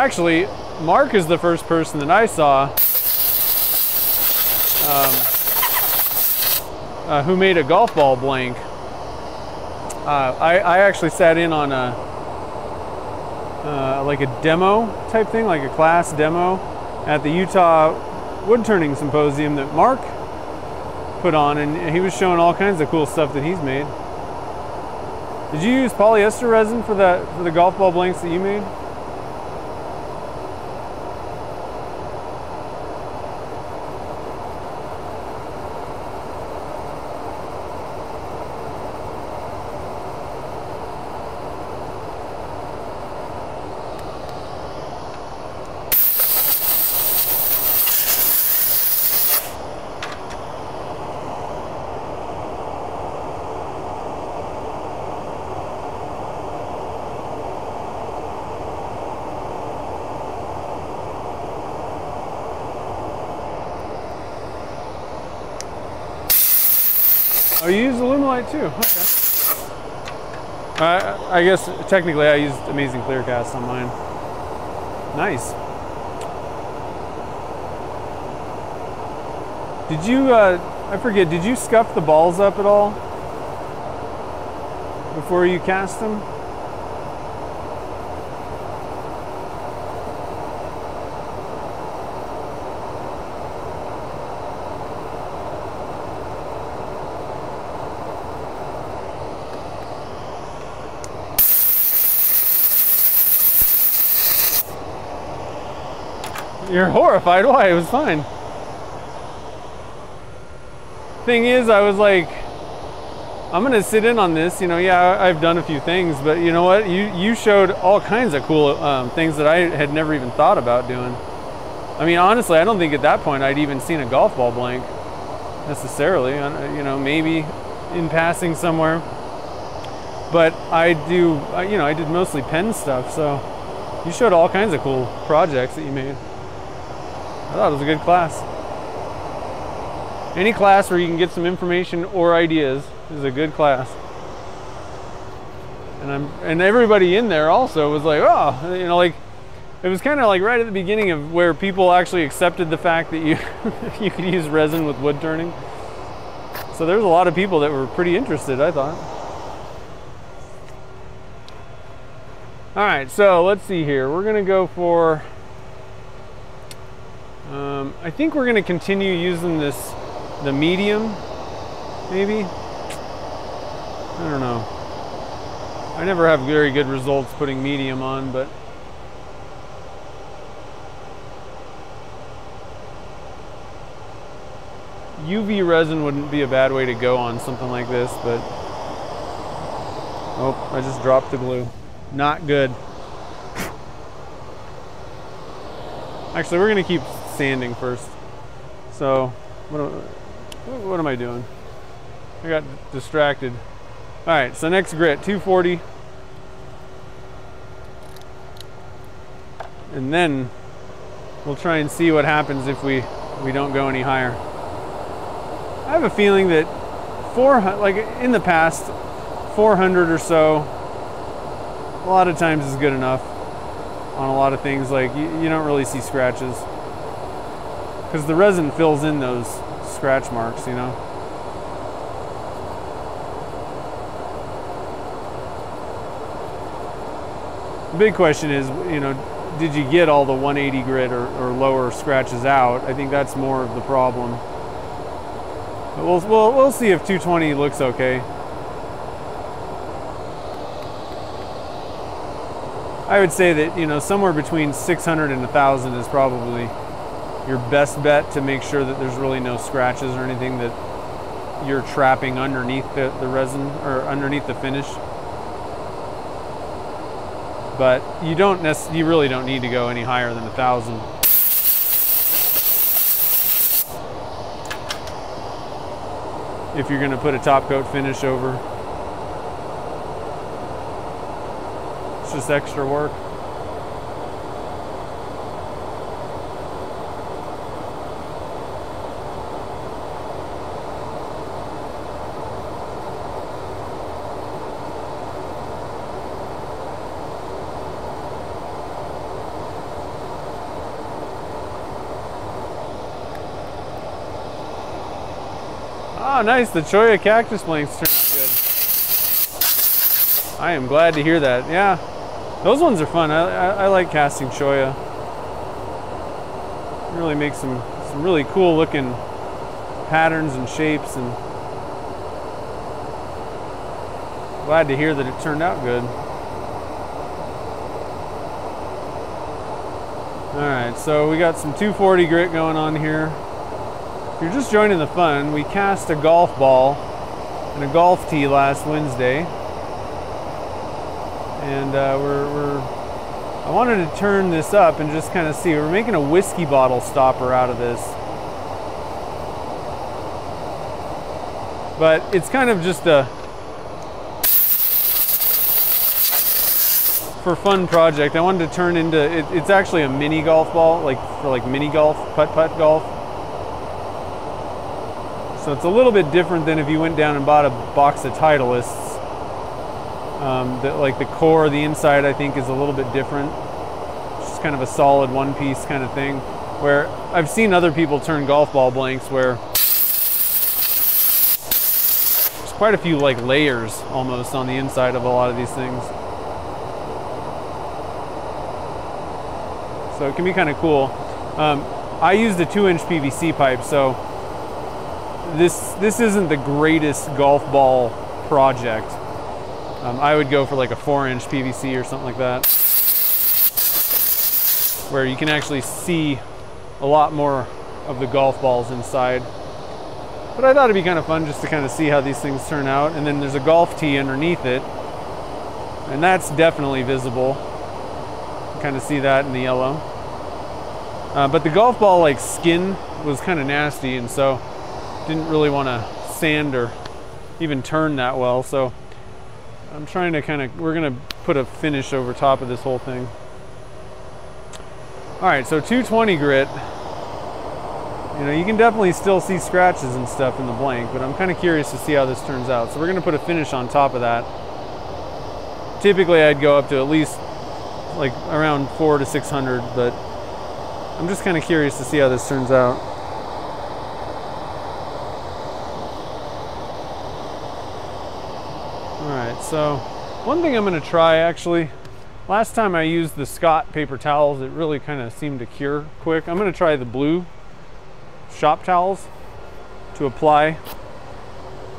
S1: Actually, Mark is the first person that I saw um, uh, who made a golf ball blank. Uh, I, I, actually sat in on a uh, like a demo type thing, like a class demo at the Utah Wood Turning Symposium that Mark put on, and he was showing all kinds of cool stuff that he's made. Did you use polyester resin for that for the golf ball blanks that you made? Oh, you use Alumilite too. Okay. Uh, I guess technically I used Amazing Clearcast on mine. Nice. Did you, uh, I forget, did you scuff the balls up at all? Before you cast them? You're horrified? Why? It was fine. Thing is, I was like, I'm gonna sit in on this. You know, yeah, I've done a few things, but you know what? You you showed all kinds of cool um, things that I had never even thought about doing. I mean, honestly, I don't think at that point I'd even seen a golf ball blank necessarily. You know, maybe in passing somewhere. But I do, you know, I did mostly pen stuff, so you showed all kinds of cool projects that you made. I thought it was a good class. Any class where you can get some information or ideas is a good class. And I'm and everybody in there also was like, oh, you know, like it was kind of like right at the beginning of where people actually accepted the fact that you *laughs* you could use resin with wood turning. So there's a lot of people that were pretty interested, I thought. All right, so let's see here. We're gonna go for um, I think we're going to continue using this, the medium, maybe. I don't know. I never have very good results putting medium on, but UV resin wouldn't be a bad way to go on something like this, but oh, I just dropped the glue. Not good. *laughs* Actually, we're gonna keep sanding first. So, what am, what am I doing? I got distracted. All right, so next grit, 240. And then we'll try and see what happens if we, we don't go any higher. I have a feeling that 400, like in the past, 400 or so, a lot of times is good enough on a lot of things. Like you, you don't really see scratches because the resin fills in those scratch marks, you know. The big question is, you know, did you get all the 180 grit or, or lower scratches out? I think that's more of the problem. But we'll, we'll, we'll see if 220 looks okay. I would say that, you know, somewhere between 600 and 1,000 is probably your best bet to make sure that there's really no scratches or anything that you're trapping underneath the, the resin or underneath the finish. But you don't you really don't need to go any higher than a thousand. If you're going to put a top coat finish over, it's just extra work. Oh, nice. The Cholla cactus blanks turned out good. I am glad to hear that. Yeah, those ones are fun. I, I, I like casting Cholla. Really makes some, some really cool looking patterns and shapes and glad to hear that it turned out good. All right, so we got some 240 grit going on here. If you're just joining the fun, we cast a golf ball and a golf tee last Wednesday. And uh, we're, we're, I wanted to turn this up and just kind of see. We're making a whiskey bottle stopper out of this. But it's kind of just a, for fun project. I wanted to turn into, it, it's actually a mini golf ball, like for like mini golf, putt-putt golf. So it's a little bit different than if you went down and bought a box of Titleists. Um, the, like the core, the inside, I think is a little bit different. It's just kind of a solid one piece kind of thing. Where I've seen other people turn golf ball blanks where there's quite a few like layers almost on the inside of a lot of these things. So it can be kind of cool. Um, I used a two inch PVC pipe, so this this isn't the greatest golf ball project. Um, I would go for like a four inch PVC or something like that, where you can actually see a lot more of the golf balls inside. But I thought it'd be kind of fun just to kind of see how these things turn out. And then there's a golf tee underneath it, and that's definitely visible. You kind of see that in the yellow. Uh, but the golf ball like skin was kind of nasty, and so didn't really want to sand or even turn that well. So I'm trying to kind of, we're going to put a finish over top of this whole thing. All right, so 220 grit. You know, you can definitely still see scratches and stuff in the blank, but I'm kind of curious to see how this turns out. So we're going to put a finish on top of that. Typically, I'd go up to at least like around four to 600, but I'm just kind of curious to see how this turns out. So one thing I'm going to try actually, last time I used the Scott paper towels, it really kind of seemed to cure quick. I'm going to try the blue shop towels to apply.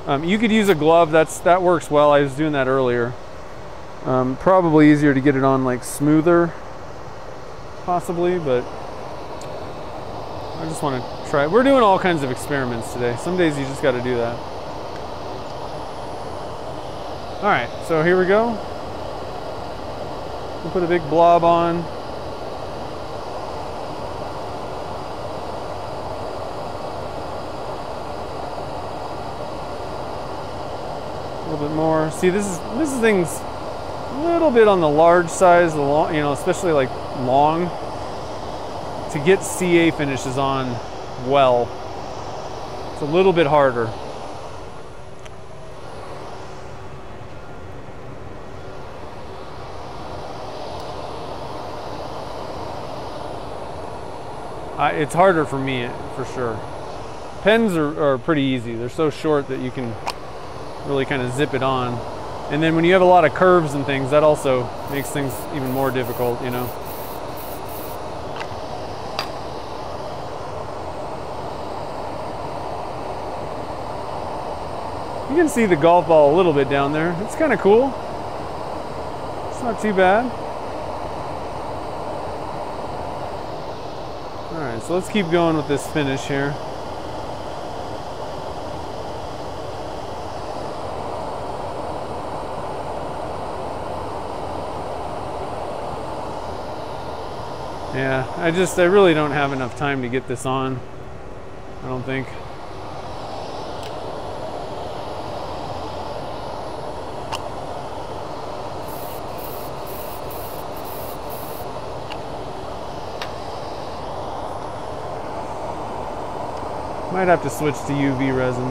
S1: Um, you could use a glove, that's that works well. I was doing that earlier. Um, probably easier to get it on like smoother, possibly, but I just want to try. We're doing all kinds of experiments today. Some days you just got to do that. All right, so here we go. We'll put a big blob on. A little bit more. See, this is this thing's a little bit on the large size, the long, you know, especially like long. To get CA finishes on well, it's a little bit harder. I, it's harder for me for sure. Pens are, are pretty easy. They're so short that you can really kind of zip it on. And then when you have a lot of curves and things, that also makes things even more difficult, you know. You can see the golf ball a little bit down there. It's kind of cool. It's not too bad. So let's keep going with this finish here. Yeah, I just, I really don't have enough time to get this on. I don't think. Might have to switch to UV resin.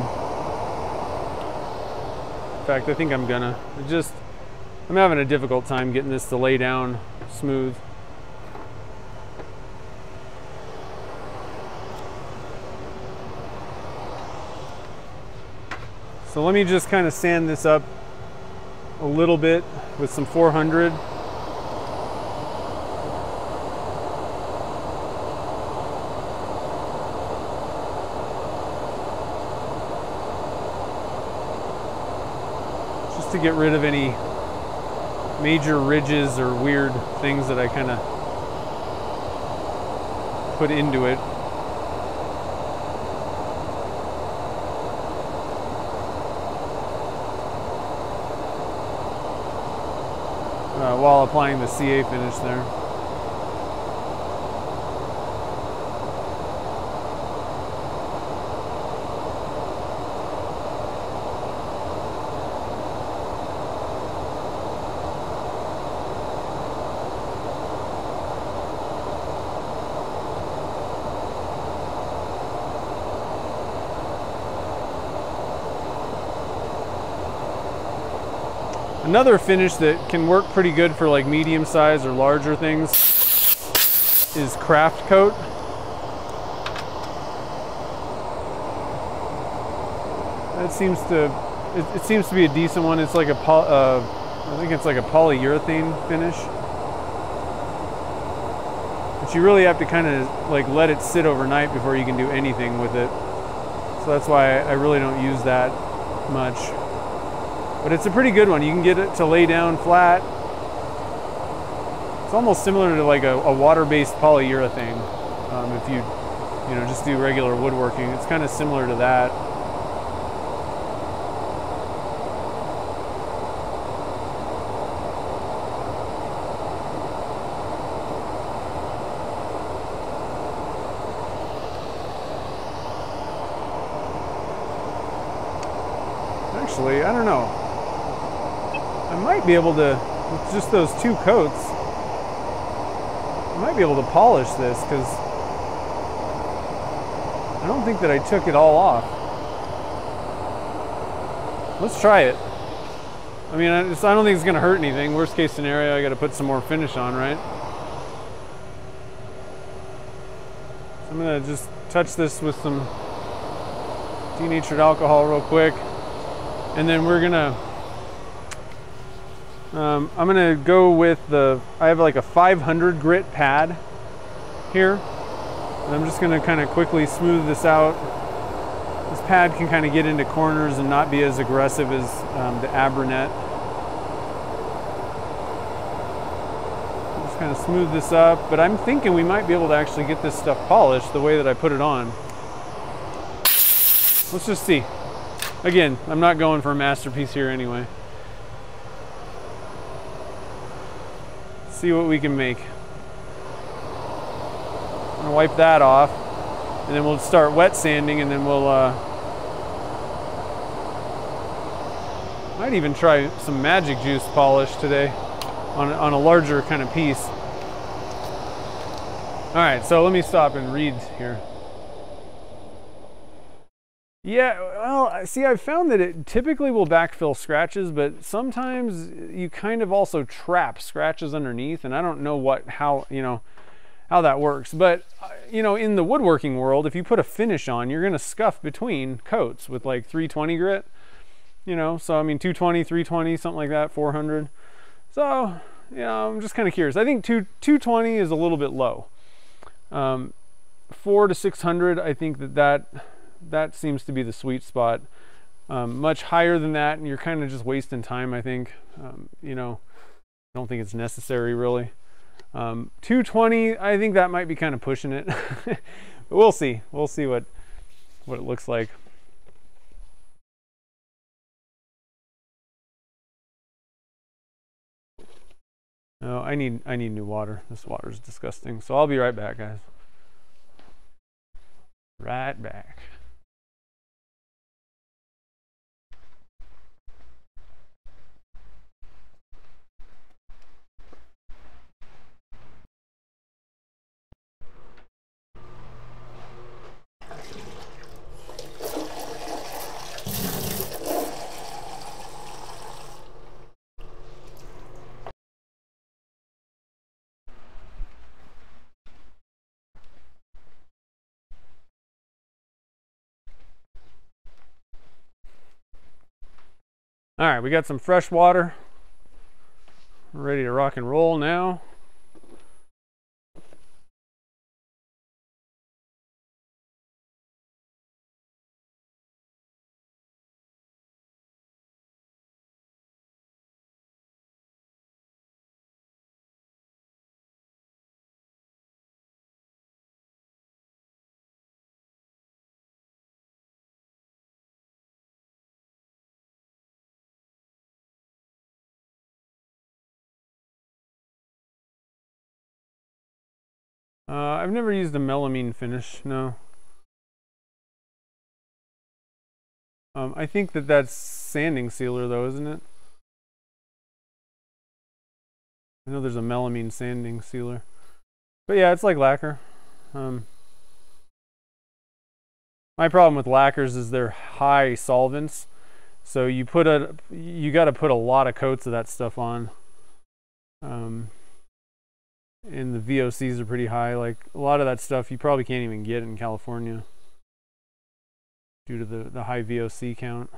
S1: In fact, I think I'm gonna. Just, I'm having a difficult time getting this to lay down smooth. So let me just kind of sand this up a little bit with some 400. To get rid of any major ridges or weird things that I kind of put into it. Uh, while applying the CA finish there. Another finish that can work pretty good for like medium size or larger things is craft coat. That seems to, it, it seems to be a decent one. It's like a, uh, I think it's like a polyurethane finish. But you really have to kind of like let it sit overnight before you can do anything with it. So that's why I really don't use that much. But it's a pretty good one. You can get it to lay down flat. It's almost similar to like a, a water-based polyurethane. Um, if you, you know, just do regular woodworking, it's kind of similar to that. Actually, I don't know. I might be able to, with just those two coats, I might be able to polish this because I don't think that I took it all off. Let's try it. I mean, I, just, I don't think it's going to hurt anything. Worst case scenario, I got to put some more finish on, right? So I'm going to just touch this with some denatured alcohol real quick and then we're gonna um, I'm gonna go with the I have like a 500 grit pad here. And I'm just gonna kind of quickly smooth this out. This pad can kind of get into corners and not be as aggressive as um, the Abranet just kind of smooth this up but I'm thinking we might be able to actually get this stuff polished the way that I put it on. Let's just see. Again, I'm not going for a masterpiece here anyway. See what we can make. I'm gonna wipe that off and then we'll start wet sanding and then we'll uh, might even try some magic juice polish today on, on a larger kind of piece. All right, so let me stop and read here. Yeah, see, I've found that it typically will backfill scratches, but sometimes you kind of also trap scratches underneath, and I don't know what, how, you know, how that works. But, uh, you know, in the woodworking world, if you put a finish on, you're going to scuff between coats with like 320 grit, you know, so I mean, 220, 320, something like that, 400. So, you know, I'm just kind of curious. I think two, 220 is a little bit low. Um, four to 600, I think that that that seems to be the sweet spot. Um, much higher than that, and you're kind of just wasting time, I think. Um, you know, I don't think it's necessary really. Um, 220, I think that might be kind of pushing it. but *laughs* we'll see. We'll see what what it looks like. No, I need I need new water. This water is disgusting. So I'll be right back, guys. Right back. All right, we got some fresh water. Ready to rock and roll now. Uh, I've never used a melamine finish, no. Um, I think that that's sanding sealer though, isn't it? I know there's a melamine sanding sealer. But yeah, it's like lacquer. Um, my problem with lacquers is they're high solvents. So you put a, you got to put a lot of coats of that stuff on. Um, and the VOCs are pretty high. Like a lot of that stuff you probably can't even get in California due to the, the high VOC count.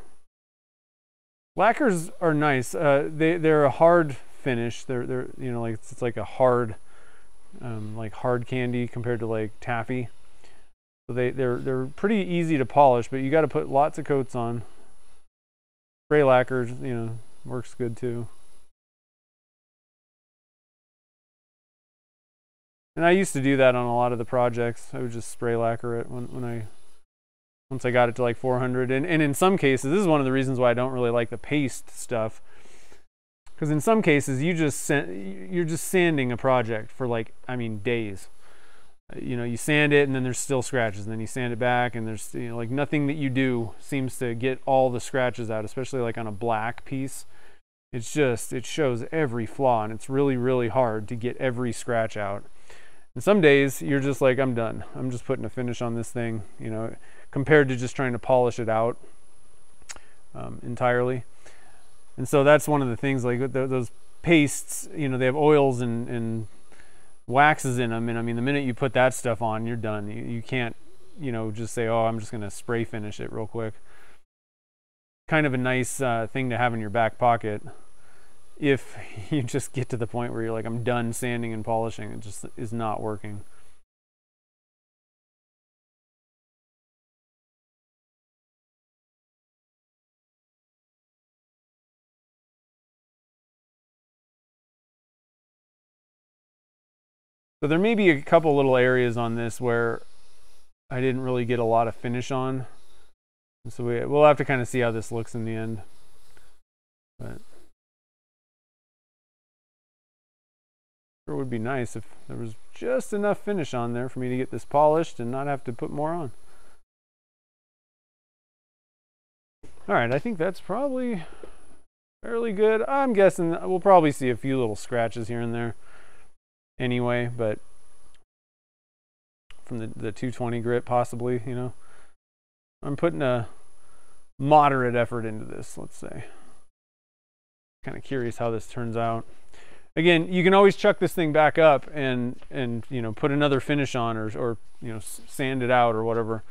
S1: Lacquers are nice. Uh, they they're a hard finish. They're they're you know like it's, it's like a hard um, like hard candy compared to like taffy. So they they're they're pretty easy to polish, but you got to put lots of coats on. Spray lacquers, you know, works good too. And I used to do that on a lot of the projects. I would just spray lacquer it when, when I once I got it to like 400. And, and in some cases, this is one of the reasons why I don't really like the paste stuff. Because in some cases, you just you're just sanding a project for like I mean days. Uh, you know, you sand it and then there's still scratches, and then you sand it back, and there's you know like nothing that you do seems to get all the scratches out, especially like on a black piece. It's just it shows every flaw, and it's really really hard to get every scratch out. And some days you're just like, I'm done. I'm just putting a finish on this thing, you know, compared to just trying to polish it out um, entirely. And so that's one of the things, like those pastes, you know, they have oils and, and waxes in them. And I mean, the minute you put that stuff on, you're done. You, you can't, you know, just say, oh, I'm just going to spray finish it real quick. Kind of a nice uh, thing to have in your back pocket if *laughs* you just get to the point where you're like, I'm done sanding and polishing, it just is not working. So there may be a couple little areas on this where I didn't really get a lot of finish on. So we, we'll have to kind of see how this looks in the end. But It would be nice if there was just enough finish on there for me to get this polished and not have to put more on. All right, I think that's probably fairly good. I'm guessing we'll probably see a few little scratches here and there anyway, but from the, the 220 grit possibly, you know. I'm putting a moderate effort into this, let's say. Kind of curious how this turns out again, you can always chuck this thing back up and and you know put another finish on or or you know sand it out or whatever.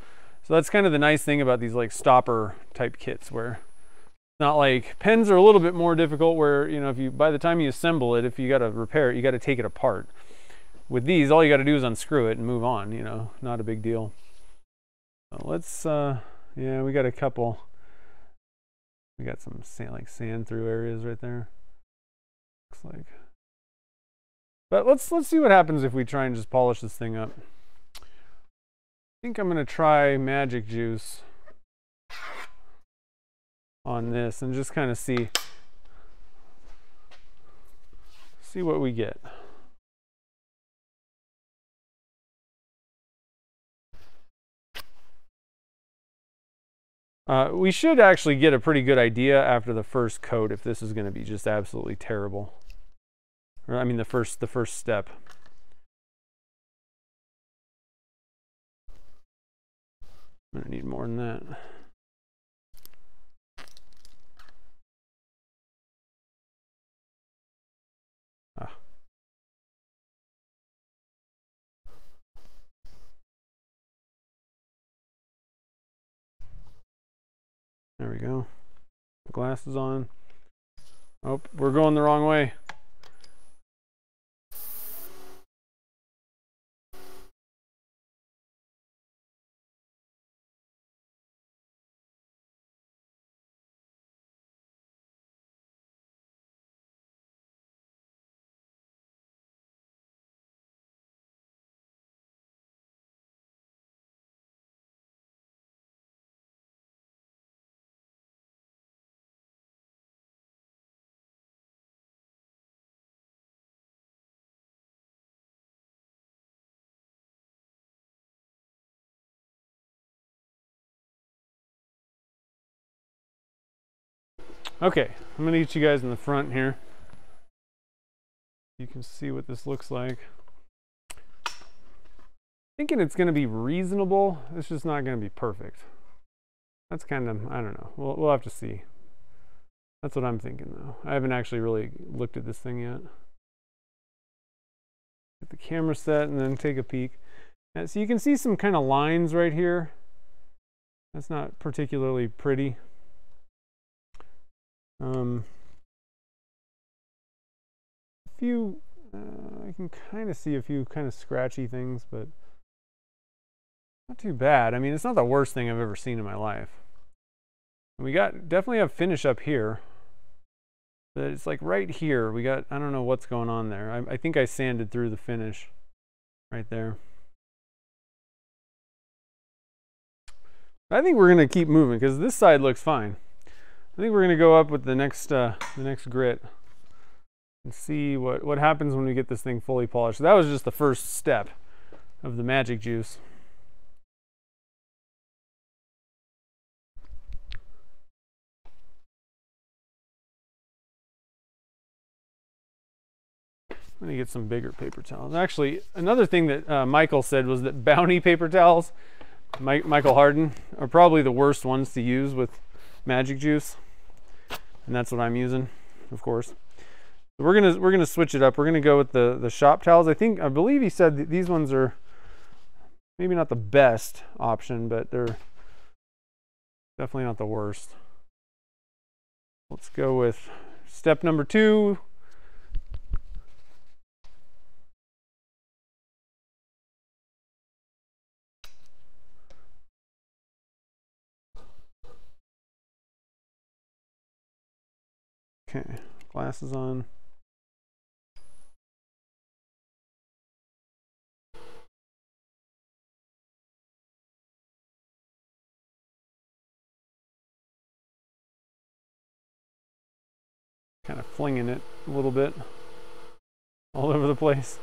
S1: So that's kind of the nice thing about these like stopper type kits where it's not like pens are a little bit more difficult where you know if you by the time you assemble it if you got to repair it you got to take it apart. With these all you got to do is unscrew it and move on you know not a big deal. Let's uh yeah we got a couple. We got some sand like sand through areas right there. Looks like but let's let's see what happens if we try and just polish this thing up. I think I'm gonna try magic juice on this and just kind of see see what we get. Uh, we should actually get a pretty good idea after the first coat if this is going to be just absolutely terrible. Or, I mean, the first, the first step. I'm gonna need more than that. Ah. There we go. Glasses on. Oh, we're going the wrong way. Okay, I'm gonna get you guys in the front here. You can see what this looks like. Thinking it's gonna be reasonable. It's just not gonna be perfect. That's kind of, I don't know. We'll, we'll have to see. That's what I'm thinking though. I haven't actually really looked at this thing yet. Get the camera set and then take a peek. And so you can see some kind of lines right here. That's not particularly pretty. Um, a few, uh, I can kind of see a few kind of scratchy things, but not too bad. I mean, it's not the worst thing I've ever seen in my life. We got definitely have finish up here. But it's like right here. We got, I don't know what's going on there. I, I think I sanded through the finish right there. I think we're going to keep moving because this side looks fine. I think we're going to go up with the next, uh, the next grit and see what, what happens when we get this thing fully polished. So that was just the first step of the magic juice. Let me get some bigger paper towels. Actually, another thing that uh, Michael said was that *laughs* bounty paper towels, Mike, Michael Harden, are probably the worst ones to use with magic juice. And that's what I'm using, of course. We're gonna we're gonna switch it up. We're gonna go with the the shop towels. I think I believe he said these ones are maybe not the best option, but they're definitely not the worst. Let's go with step number two, glasses on. Kind of flinging it a little bit all over the place.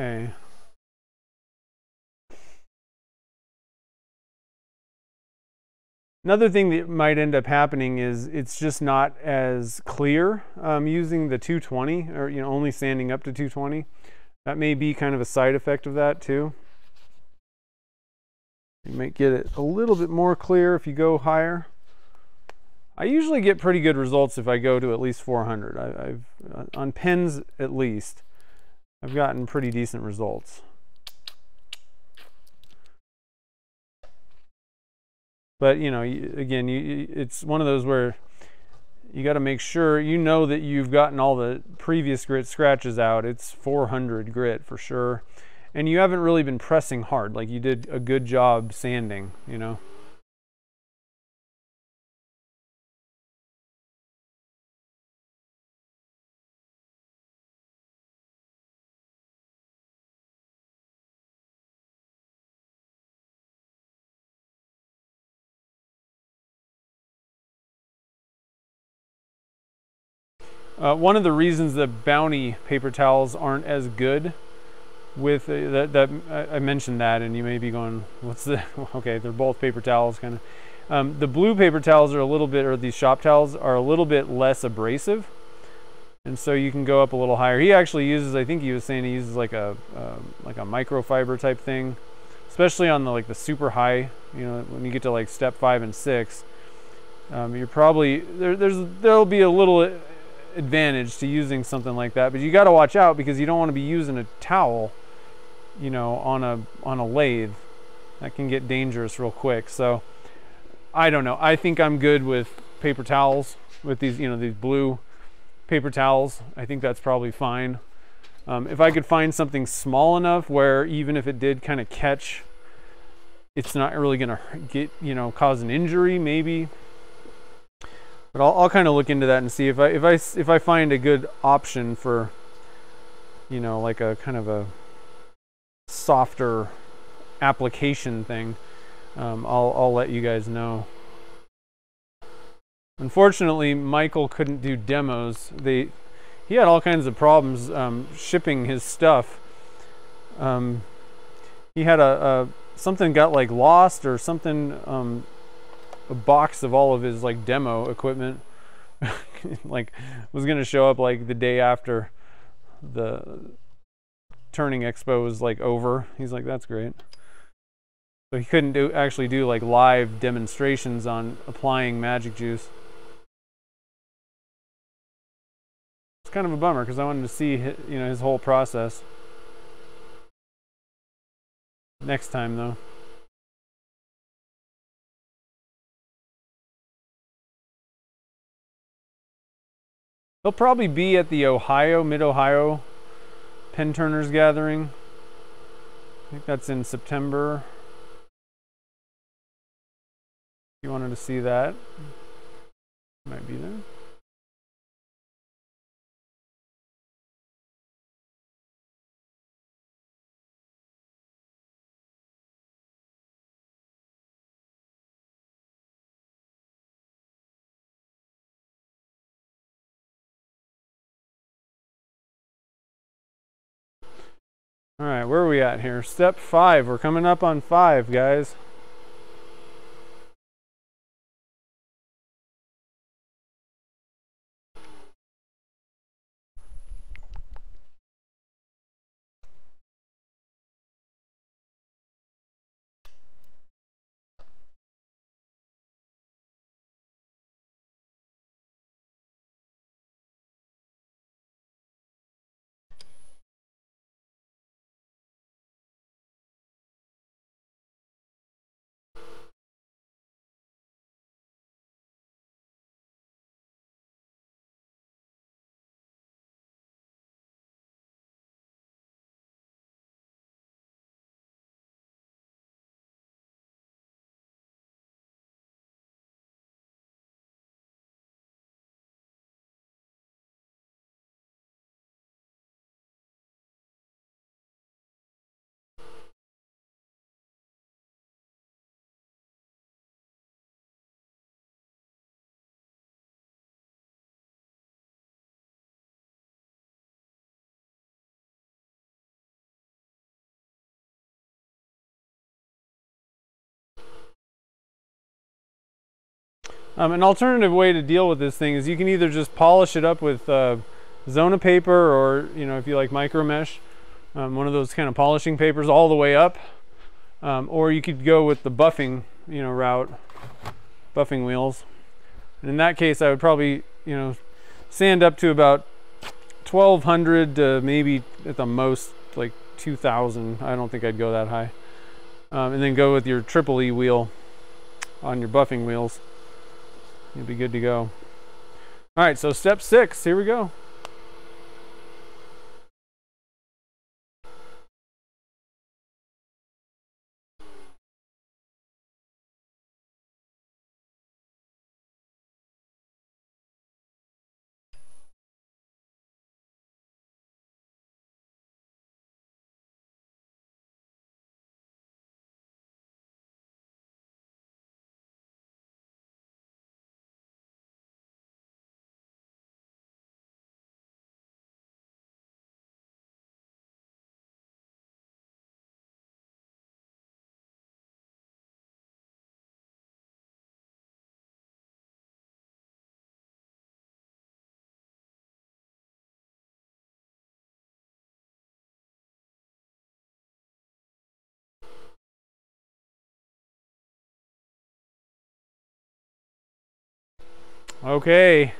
S1: Okay. Another thing that might end up happening is it's just not as clear um, using the 220 or you know only sanding up to 220. That may be kind of a side effect of that too. You might get it a little bit more clear if you go higher. I usually get pretty good results if I go to at least 400. I, have uh, on pens at least. I've gotten pretty decent results. But you know, again, you, it's one of those where you got to make sure you know that you've gotten all the previous grit scratches out. It's 400 grit for sure. And you haven't really been pressing hard. Like you did a good job sanding, you know. Uh, one of the reasons that bounty paper towels aren't as good with uh, that, that I mentioned that and you may be going what's the *laughs* okay they're both paper towels kind of um, the blue paper towels are a little bit or these shop towels are a little bit less abrasive. And so you can go up a little higher. He actually uses I think he was saying he uses like a uh, like a microfiber type thing especially on the like the super high you know when you get to like step five and six. Um, you're probably there, there's there'll be a little advantage to using something like that but you got to watch out because you don't want to be using a towel you know on a on a lathe. That can get dangerous real quick so I don't know. I think I'm good with paper towels with these you know these blue paper towels. I think that's probably fine. Um, if I could find something small enough where even if it did kind of catch it's not really gonna get you know cause an injury maybe but I'll, I'll kind of look into that and see if I if I if I find a good option for you know like a kind of a softer application thing um, I'll, I'll let you guys know Unfortunately, Michael couldn't do demos. They, he had all kinds of problems um, shipping his stuff. Um, he had a, a, something got like lost or something. A box of all of his like demo equipment, *laughs* like was gonna show up like the day after the turning expo was like over. He's like, that's great. So he couldn't do actually do like live demonstrations on applying magic juice. It's kind of a bummer because I wanted to see you know his whole process. Next time though. He'll probably be at the Ohio, Mid-Ohio Pen Turners Gathering. I think that's in September. If You wanted to see that? Might be there. All right, where are we at here? Step five. We're coming up on five, guys. Um, an alternative way to deal with this thing is you can either just polish it up with uh, Zona paper or, you know, if you like micro mesh, um, one of those kind of polishing papers all the way up. Um, or you could go with the buffing, you know, route, buffing wheels. And in that case, I would probably, you know, sand up to about 1200 to maybe at the most like 2000. I don't think I'd go that high. Um, and then go with your triple E wheel on your buffing wheels. You'll be good to go. All right, so step six, here we go. Okay,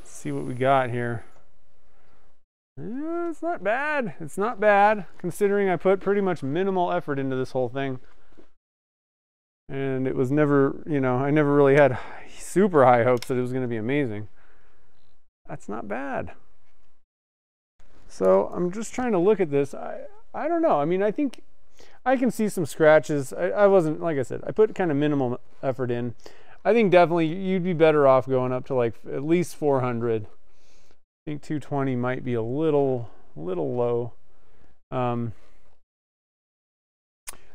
S1: Let's see what we got here. Yeah, it's not bad. It's not bad, considering I put pretty much minimal effort into this whole thing. And it was never, you know, I never really had super high hopes that it was going to be amazing. That's not bad. So I'm just trying to look at this. I, I don't know. I mean, I think I can see some scratches. I, I wasn't, like I said, I put kind of minimal effort in. I think definitely you'd be better off going up to like at least 400. I think 220 might be a little, little low. Um,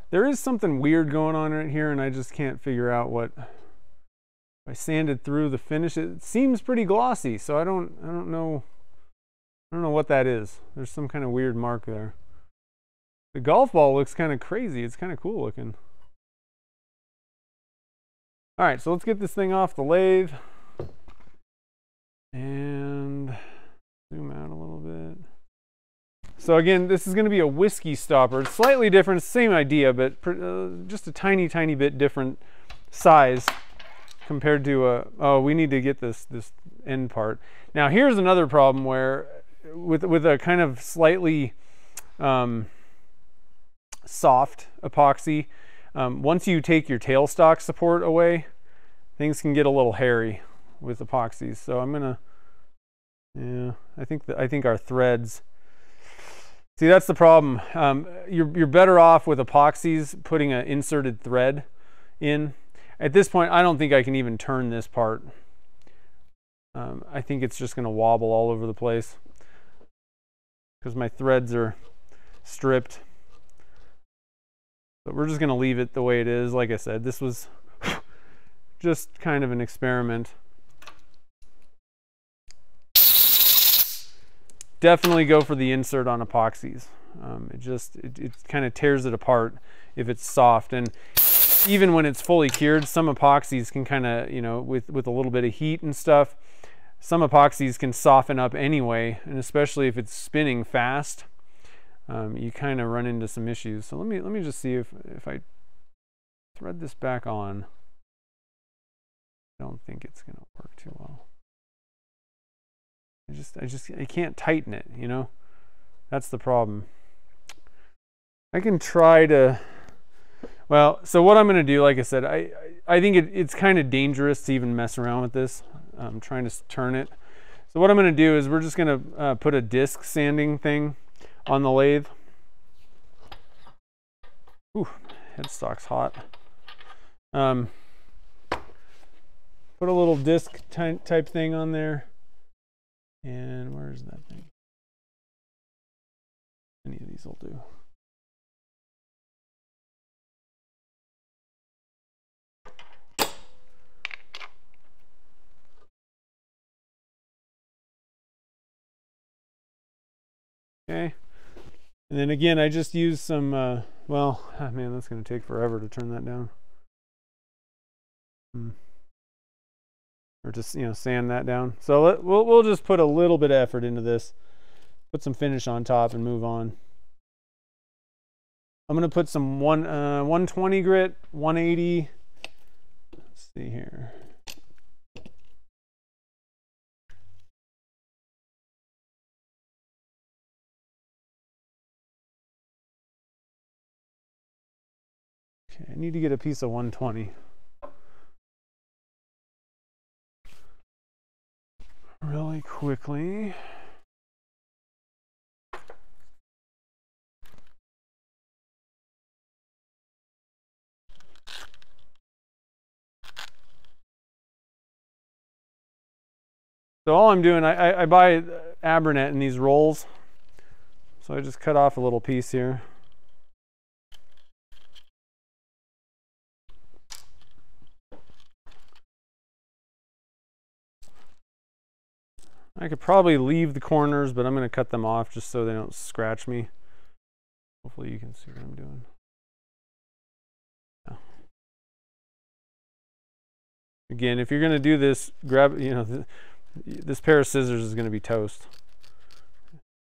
S1: there is something weird going on right here, and I just can't figure out what I sanded through the finish. It seems pretty glossy, so I don't I don't know I don't know what that is. There's some kind of weird mark there. The golf ball looks kind of crazy. It's kind of cool looking. All right, so let's get this thing off the lathe and zoom out a little bit. So again, this is going to be a whiskey stopper. It's slightly different, same idea, but uh, just a tiny, tiny bit different size compared to a, oh, we need to get this, this end part. Now here's another problem where with, with a kind of slightly um, soft epoxy, um, once you take your tailstock support away, things can get a little hairy with epoxies. So I'm gonna, yeah, I think I think our threads. See, that's the problem. Um, you're you're better off with epoxies putting an inserted thread in. At this point, I don't think I can even turn this part. Um, I think it's just gonna wobble all over the place because my threads are stripped. But we're just going to leave it the way it is. Like I said, this was *sighs* just kind of an experiment. Definitely go for the insert on epoxies. Um, it just, it, it kind of tears it apart if it's soft. And even when it's fully cured, some epoxies can kind of, you know, with, with a little bit of heat and stuff, some epoxies can soften up anyway. And especially if it's spinning fast, um, you kind of run into some issues. So let me let me just see if if I thread this back on. I don't think it's going to work too well. I just I just I can't tighten it, you know? That's the problem. I can try to well, so what I'm going to do, like I said, I I think it, it's kind of dangerous to even mess around with this. I'm trying to turn it. So what I'm going to do is we're just going to uh, put a disc sanding thing on the lathe. Ooh, headstock's hot. Um, put a little disc type thing on there. And where's that thing? Any of these will do. Okay. And then again, I just use some, uh, well, oh man, that's going to take forever to turn that down. Hmm. Or just, you know, sand that down. So let, we'll, we'll just put a little bit of effort into this. Put some finish on top and move on. I'm going to put some one, uh, 120 grit, 180. Let's see here. I need to get a piece of 120. Really quickly. So all I'm doing, I, I, buy Abranet in these rolls. So I just cut off a little piece here. I could probably leave the corners, but I'm going to cut them off just so they don't scratch me. Hopefully you can see what I'm doing. Yeah. Again, if you're going to do this, grab, you know, th this pair of scissors is going to be toast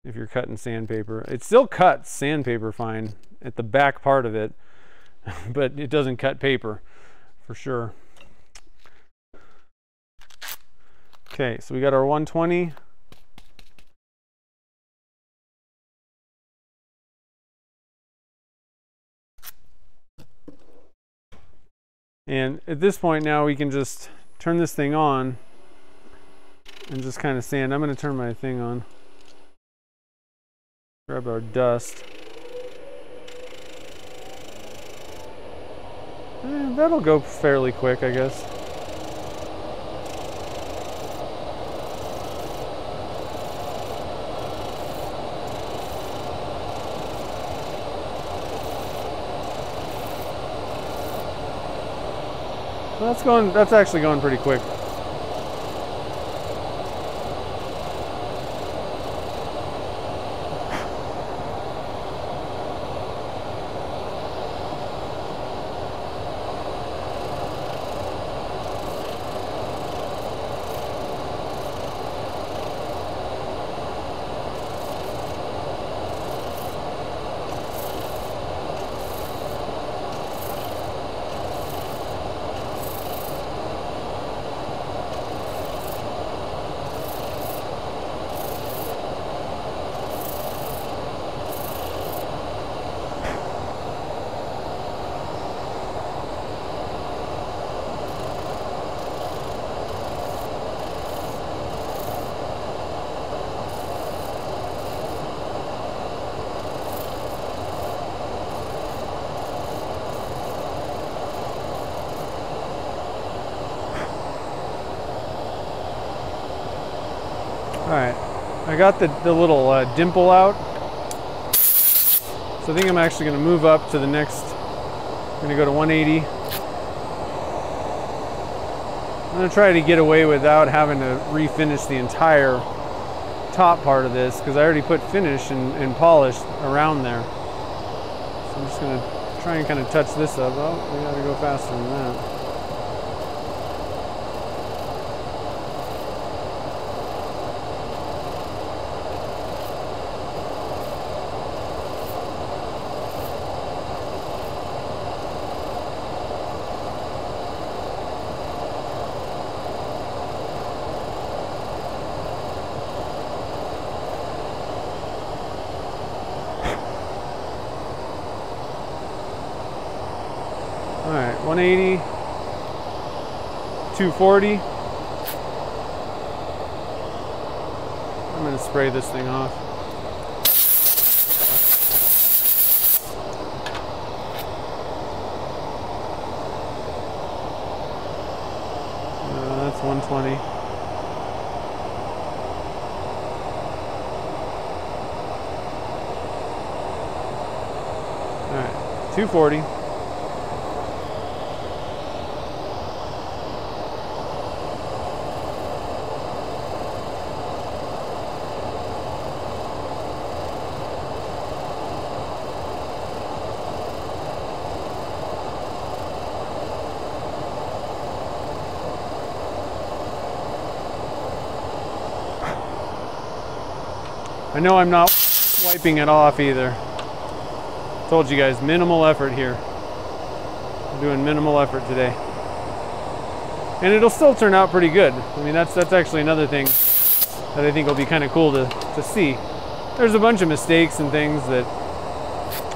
S1: if you're cutting sandpaper. It still cuts sandpaper fine at the back part of it, *laughs* but it doesn't cut paper for sure. Okay, so we got our 120. And at this point now we can just turn this thing on and just kind of sand. I'm going to turn my thing on. Grab our dust. Eh, that'll go fairly quick, I guess. That's going. That's actually going pretty quick. All right, I got the, the little uh, dimple out. So I think I'm actually gonna move up to the next, I'm gonna go to 180. I'm gonna try to get away without having to refinish the entire top part of this because I already put finish and, and polish around there. So I'm just gonna try and kind of touch this up. Oh, we gotta go faster than that. All right, 180, 240. I'm gonna spray this thing off. Uh, that's 120. All right, 240. I know I'm not wiping it off either. Told you guys, minimal effort here. I'm doing minimal effort today. And it'll still turn out pretty good. I mean, that's that's actually another thing that I think will be kind of cool to, to see. There's a bunch of mistakes and things that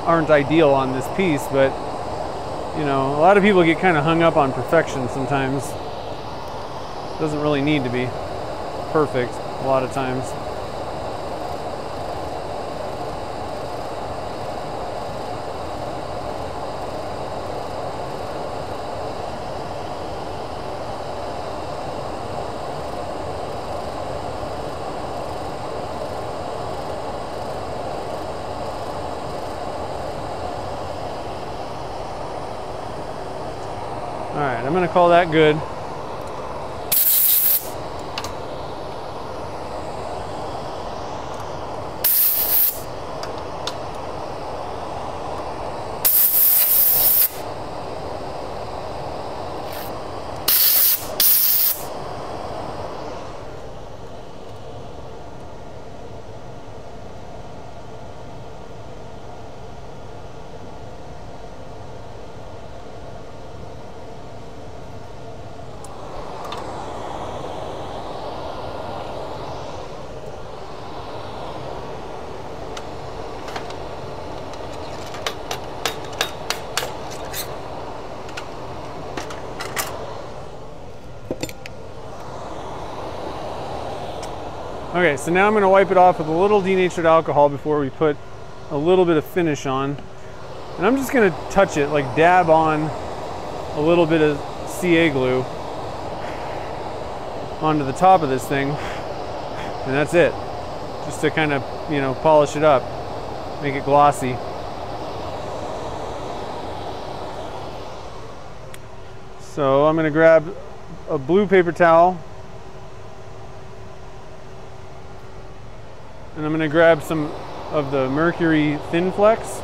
S1: aren't ideal on this piece, but you know, a lot of people get kind of hung up on perfection sometimes. It doesn't really need to be perfect a lot of times. All that good. So now I'm gonna wipe it off with a little denatured alcohol before we put a little bit of finish on. And I'm just gonna touch it, like dab on a little bit of CA glue onto the top of this thing. And that's it. Just to kind of, you know, polish it up, make it glossy. So I'm going to grab a blue paper towel and I'm going to grab some of the Mercury Thin Flex.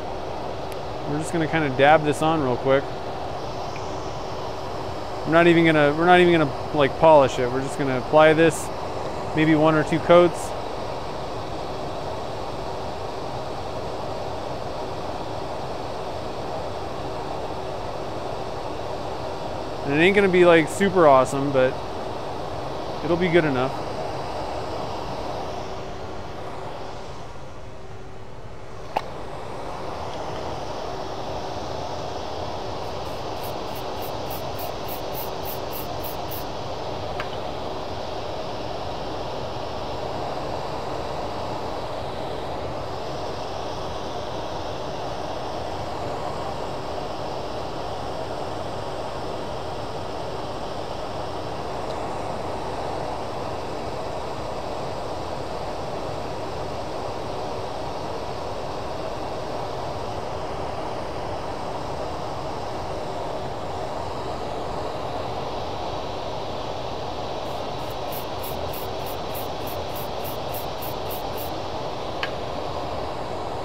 S1: We're just going to kind of dab this on real quick. We're not even gonna, we're not even gonna like polish it. We're just gonna apply this, maybe one or two coats. And it ain't gonna be like super awesome, but it'll be good enough.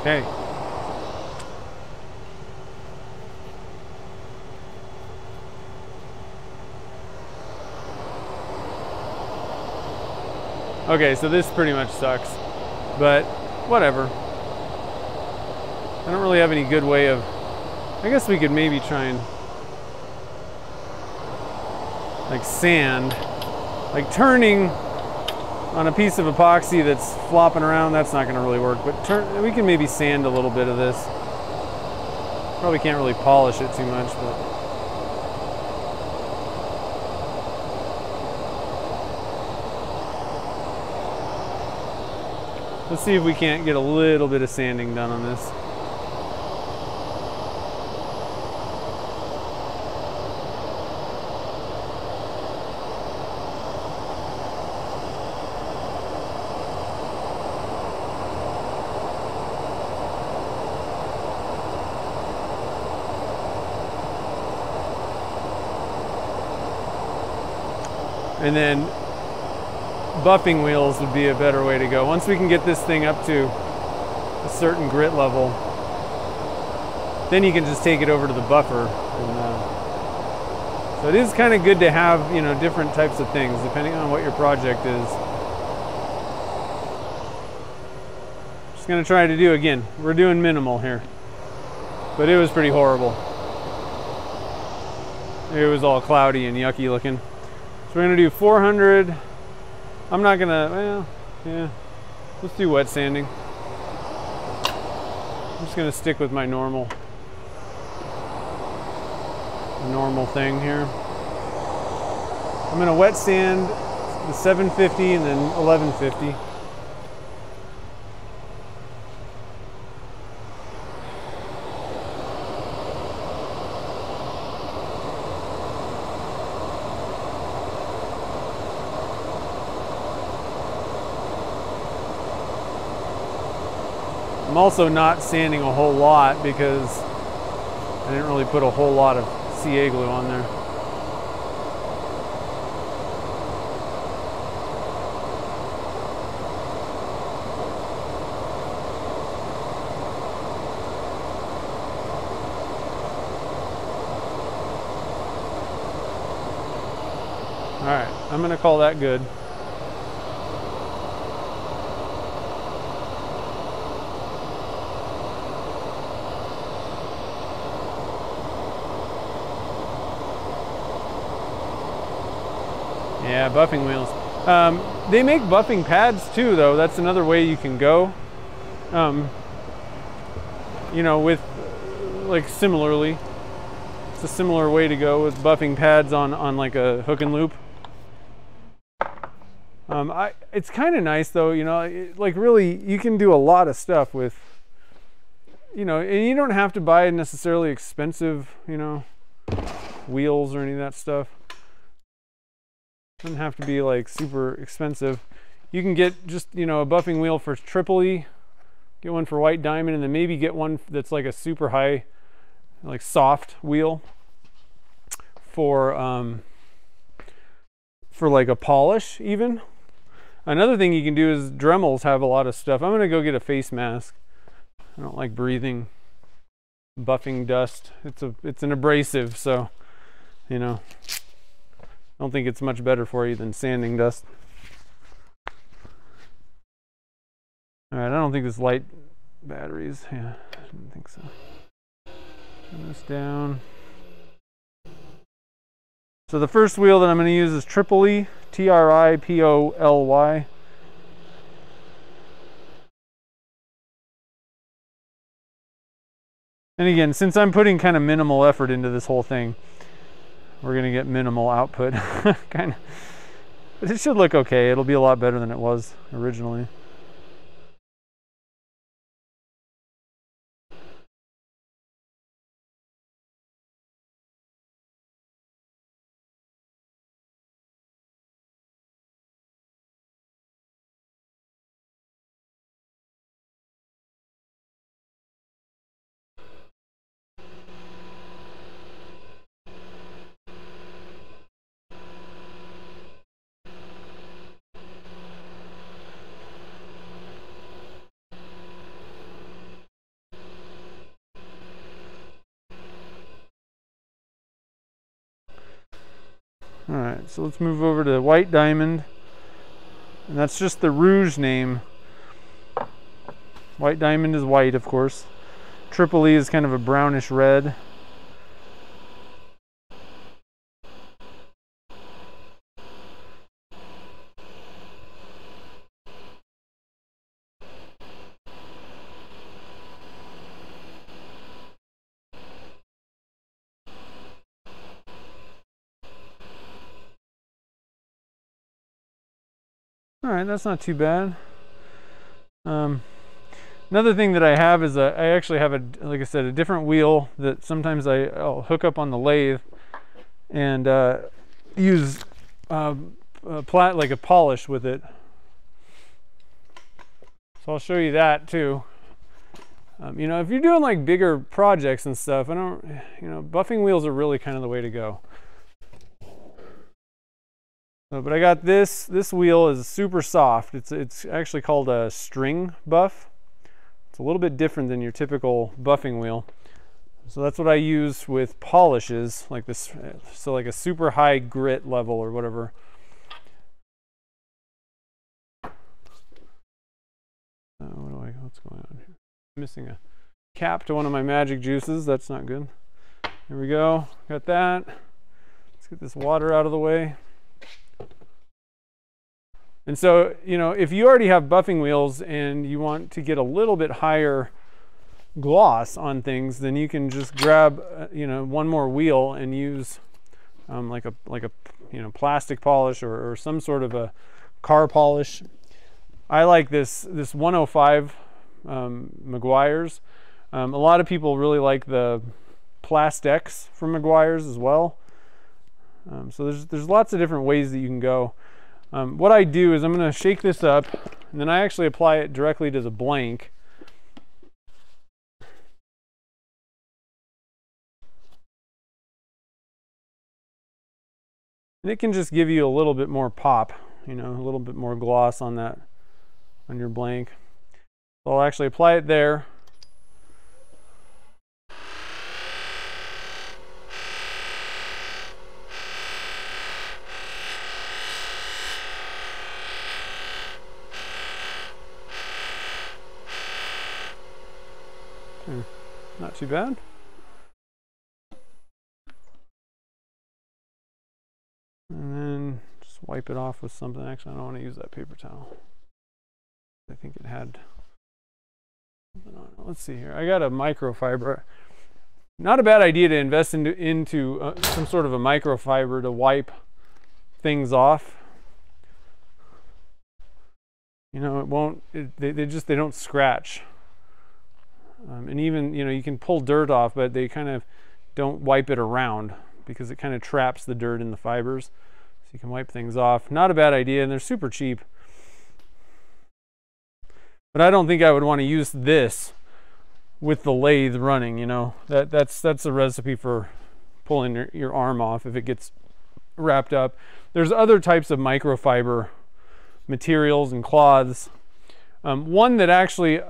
S1: Okay. Okay, so this pretty much sucks, but whatever. I don't really have any good way of, I guess we could maybe try and like sand, like turning on a piece of epoxy that's flopping around, that's not going to really work. But turn, we can maybe sand a little bit of this. Probably can't really polish it too much, but. Let's see if we can't get a little bit of sanding done on this. And then buffing wheels would be a better way to go. Once we can get this thing up to a certain grit level, then you can just take it over to the buffer. And, uh, so it is kind of good to have, you know, different types of things depending on what your project is. Just gonna try to do again. We're doing minimal here, but it was pretty horrible. It was all cloudy and yucky looking So we're gonna do 400. I'm not gonna, well, yeah. Let's do wet sanding. I'm just gonna stick with my normal, normal thing here. I'm gonna wet sand the 750 and then 1150. I'm also not sanding a whole lot because I didn't really put a whole lot of CA glue on there. All right, I'm gonna call that good. Yeah, buffing wheels. Um, they make buffing pads too, though. That's another way you can go. Um, you know, with like similarly, it's a similar way to go with buffing pads on on like a hook and loop. Um, I it's kind of nice though, you know, it, like really you can do a lot of stuff with, you know, and you don't have to buy necessarily expensive, you know, wheels or any of that stuff. Doesn't have to be like super expensive. You can get just, you know, a buffing wheel for Tripoli, get one for white diamond, and then maybe get one that's like a super high, like soft wheel for um, for like a polish even. Another thing you can do is Dremels have a lot of stuff. I'm gonna go get a face mask. I don't like breathing buffing dust. It's a it's an abrasive, so you know, I don't think it's much better for you than sanding dust. All right, I don't think this light batteries. Yeah, I didn't think so. Turn this down. So the first wheel that I'm going to use is Tripoly, T-R-I-P-O-L-Y. And again, since I'm putting kind of minimal effort into this whole thing, we're going to get minimal output. *laughs* kind of. But it should look okay. It'll be a lot better than it was originally. All right, so let's move over to White Diamond. And that's just the Rouge name. White Diamond is white, of course. Triple E is kind of a brownish red. All right, that's not too bad. Um, another thing that I have is a, I actually have a, like I said, a different wheel that sometimes I, will hook up on the lathe and uh, use uh, a plat like a polish with it. So I'll show you that too. Um, you know, if you're doing like bigger projects and stuff, I don't, you know, buffing wheels are really kind of the way to go. Uh, but I got this, this wheel is super soft. It's, it's actually called a string buff. It's a little bit different than your typical buffing wheel. So that's what I use with polishes, like this, so like a super high grit level or whatever. Uh, what do I, what's going on here? I'm missing a cap to one of my magic juices. That's not good. Here we go. Got that. Let's get this water out of the way. And so, you know, if you already have buffing wheels and you want to get a little bit higher gloss on things, then you can just grab, uh, you know, one more wheel and use um, like a like a you know plastic polish or, or some sort of a car polish. I like this this 105 um, Meguiar's. Um, a lot of people really like the PlastX from Meguiar's as well. Um, so there's there's lots of different ways that you can go. Um, what I do is I'm going to shake this up and then I actually apply it directly to the blank. And it can just give you a little bit more pop, you know, a little bit more gloss on that, on your blank. So I'll actually apply it there. Not too bad. And then just wipe it off with something. Actually, I don't want to use that paper towel. I think it had Let's see here. I got a microfiber. Not a bad idea to invest into, into uh, some sort of a microfiber to wipe things off. You know, it won't, it, they, they just, they don't scratch. Um, and even, you know, you can pull dirt off, but they kind of don't wipe it around because it kind of traps the dirt in the fibers. So you can wipe things off. Not a bad idea, and they're super cheap. But I don't think I would want to use this with the lathe running, you know. That that's that's a recipe for pulling your, your arm off if it gets wrapped up. There's other types of microfiber materials and cloths. Um, one that actually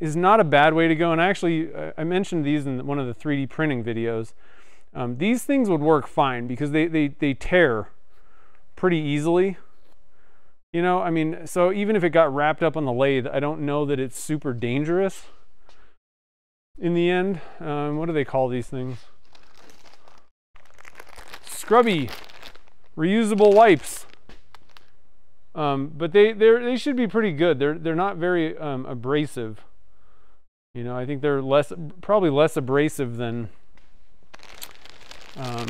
S1: is not a bad way to go, and actually I mentioned these in one of the 3D printing videos. Um, these things would work fine because they, they, they tear pretty easily. You know, I mean, so even if it got wrapped up on the lathe, I don't know that it's super dangerous in the end. Um, what do they call these things? Scrubby, reusable wipes. Um, but they they should be pretty good. They're they're not very um, abrasive. You know, I think they're less probably less abrasive than um,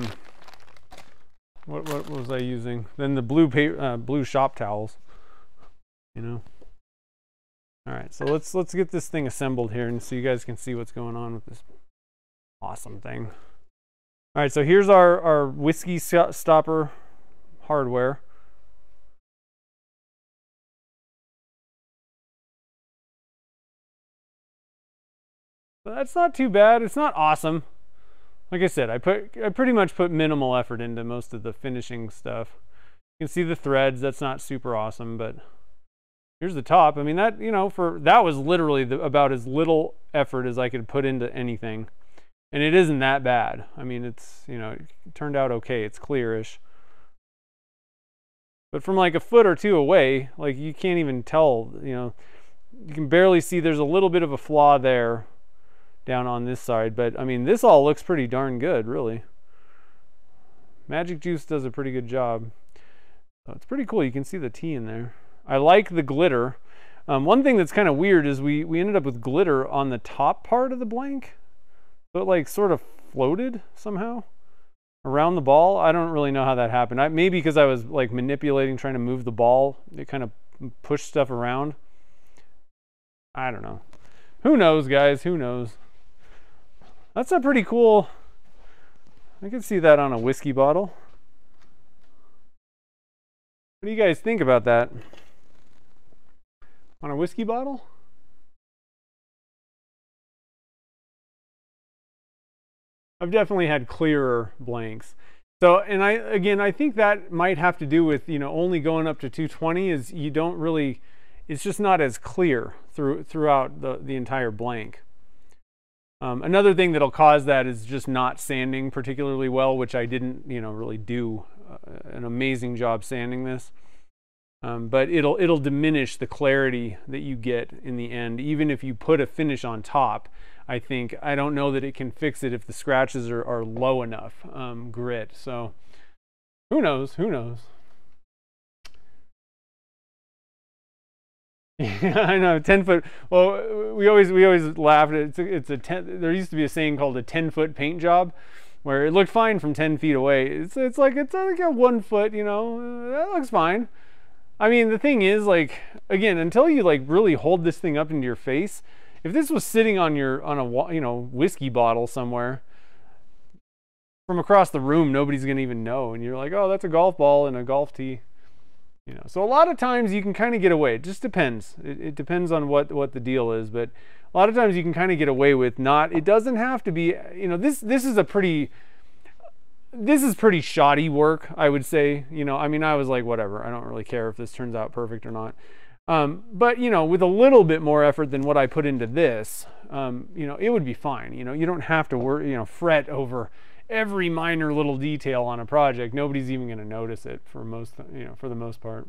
S1: what what was I using? Than the blue paper, uh, blue shop towels. You know. All right, so let's let's get this thing assembled here, and so you guys can see what's going on with this awesome thing. All right, so here's our our whiskey stopper hardware. That's not too bad. It's not awesome. Like I said, I put I pretty much put minimal effort into most of the finishing stuff. You can see the threads. That's not super awesome, but here's the top. I mean that you know for that was literally the, about as little effort as I could put into anything, and it isn't that bad. I mean it's you know it turned out okay. It's clearish. But from like a foot or two away, like you can't even tell, you know, you can barely see there's a little bit of a flaw there down on this side. But I mean, this all looks pretty darn good, really. Magic Juice does a pretty good job. So it's pretty cool. You can see the T in there. I like the glitter. Um, one thing that's kind of weird is we, we ended up with glitter on the top part of the blank. But like sort of floated somehow around the ball. I don't really know how that happened. I, maybe because I was like manipulating, trying to move the ball. It kind of pushed stuff around. I don't know. Who knows, guys? Who knows? That's a pretty cool, I can see that on a whiskey bottle. What do you guys think about that? On a whiskey bottle? I've definitely had clearer blanks. So, and I, again, I think that might have to do with, you know, only going up to 220 is you don't really, it's just not as clear through, throughout the, the entire blank. Um, another thing that'll cause that is just not sanding particularly well, which I didn't, you know, really do uh, an amazing job sanding this. Um, but it'll it'll diminish the clarity that you get in the end, even if you put a finish on top. I think I don't know that it can fix it if the scratches are, are low enough um, grit. So who knows? Who knows? Yeah, *laughs* I know. Ten foot. Well, we always we always laughed. It's a, it's a ten. There used to be a saying called a ten foot paint job, where it looked fine from ten feet away. It's it's like it's like a one foot. You know, that looks fine. I mean, the thing is, like again, until you like really hold this thing up into your face, if this was sitting on your on a you know whiskey bottle somewhere from across the room, nobody's gonna even know, and you're like, oh, that's a golf ball and a golf tee. You know, so a lot of times you can kind of get away. It just depends. It, it, depends on what what the deal is, but a lot of times you can kind of get away with not. It doesn't have to be. You know, this this is a pretty. This is pretty shoddy work, I would say. You know, I mean, I was like, whatever. I don't really care if this turns out perfect or not. Um, but you know, with a little bit more effort than what I put into this, um, you know, it would be fine. You know, you don't have to worry, you know, fret over every minor little detail on a project, nobody's even going to notice it for most, you know, for the most part.